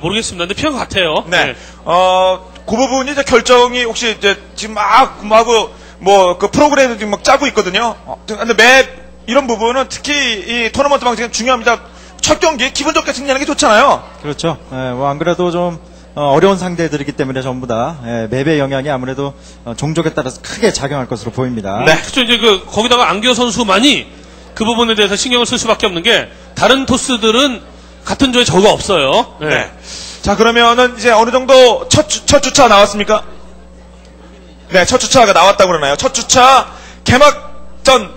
모르겠습니다. 근데 피한 것 같아요. 네. 어, 그 부분이 이제 결정이 혹시 이제 지금 막, 하고, 뭐, 그 프로그램을 지금 막 짜고 있거든요. 어, 근데 맵, 이런 부분은 특히 이 토너먼트 방식은 중요합니다. 첫 경기 기분 좋게 승리하는 게 좋잖아요. 그렇죠. 예, 뭐안 그래도 좀 어, 려운 상대들이기 때문에 전부 다 예, 맵의 영향이 아무래도 어, 종족에 따라서 크게 작용할 것으로 보입니다. 네. 그렇죠. 이제 그 거기다가 안기호 선수만이 그 부분에 대해서 신경을 쓸 수밖에 없는 게 다른 토스들은 같은 조에 저가 없어요. 네. 네. 자, 그러면은 이제 어느 정도 첫, 주, 첫 주차 나왔습니까? 네, 첫 주차가 나왔다고 그러나요? 첫 주차 개막전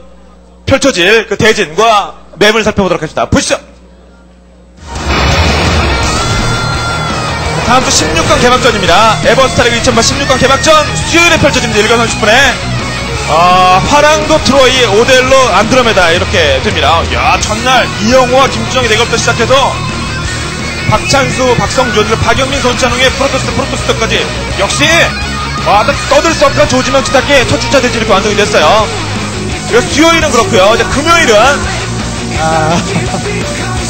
펼쳐질 그 대진과 맵을 살펴보도록 하겠습니다. 보시죠! 다음 주 16강 개막전입니다. 에버스타리그 2008 16강 개막전 수요일에 펼쳐집니다. 1강 30분에 아, 화랑도 트로이 오델로 안드로메다 이렇게 됩니다. 야 첫날 이영호와 김주정의 대결부터 시작해서 박찬수, 박성준, 박영민, 손찬웅의 프로토스, 프로토스까지 역시 와, 딱 떠들 수 없던 조지명 치닫게 첫 주차 이렇게 완성이 됐어요. 수요일은 그렇고요. 이제 금요일은 아,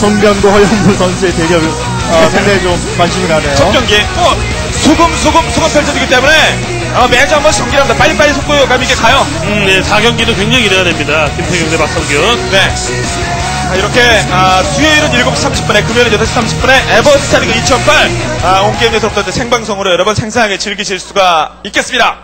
송병구 허영무 선수의 대결 어, 상당히 좀 관심이 가네요. 첫 경기 뭐 수금 수금 수금 펼쳐지기 때문에 어, 매주 한번 경기합니다. 빨리빨리 속도감 있게 가요. 음, 네, 4경기도 굉장히 기대가 됩니다. 김태경 대 박성균. 네. 자, 이렇게 아, 수요일은 7시 30분에 금요일은 8시 30분에 에버스타리그 2008 아, 온게임에서부터 이제 생방송으로 여러분 생생하게 즐기실 수가 있겠습니다.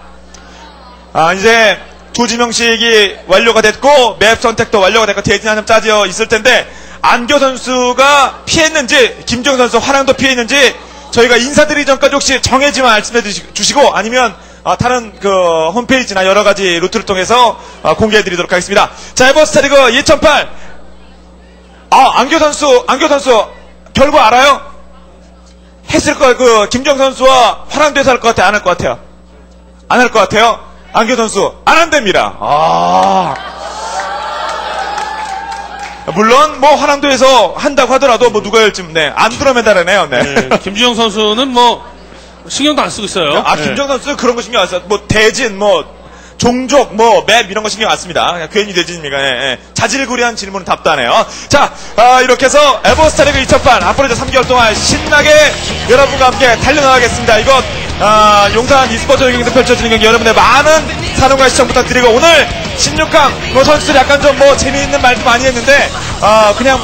아, 이제 조지명식이 완료가 됐고 맵 선택도 완료가 됐고 대진 한점 짜져 있을 텐데 안교 선수가 피했는지 김정 선수 화랑도 피했는지 저희가 인사드리기 전까지 혹시 정해지만 말씀해 주시- 주시고 아니면 아, 다른 그 홈페이지나 여러 가지 루트를 통해서 아, 공개해 드리도록 하겠습니다. 자, 에버스타리그 2008 아, 안교 선수, 안교 선수 결과 알아요? 했을 거예요. 그 김정 선수와 화랑대에서 할것 같아요. 안 할 것 같아요. 안 할 것 같아요. 안교 선수 안 한답니다. 아. 물론 뭐 화랑도에서 한다고 하더라도 뭐 누가 할지 네, 안 들어맨다라네요. 네. 네, 김주영 선수는 뭐 신경도 안 쓰고 있어요. 아 네. 김정 선수 그런 거 신경 안 써요. 뭐 대진 뭐 종족 뭐 맵 이런 거 신경 안 씁니다. 그냥 괜히 대진입니까? 예, 예. 자질구레한 질문은 답도 안 해요. 자 아, 이렇게 해서 에버스타리그 2008 앞으로 이제 3개월 동안 신나게 여러분과 함께 달려나가겠습니다. 이것 아, 용산 e스포츠 경기에서 펼쳐지는 경기 여러분의 많은 사랑과 시청 부탁드리고 오늘 16강 뭐 선수들 약간 좀 뭐 재미있는 말도 많이 했는데 아, 그냥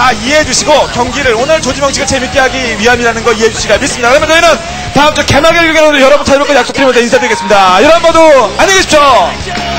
다 이해해 주시고 경기를 오늘 조지명치가 재밌게 하기 위함이라는 거 이해해 주시기가 믿습니다. 그러면 저희는 다음 주 개막일 경기로 여러분 찾아뵙고 약속드리면서 인사드리겠습니다. 여러분 모두 안녕히 계십시오.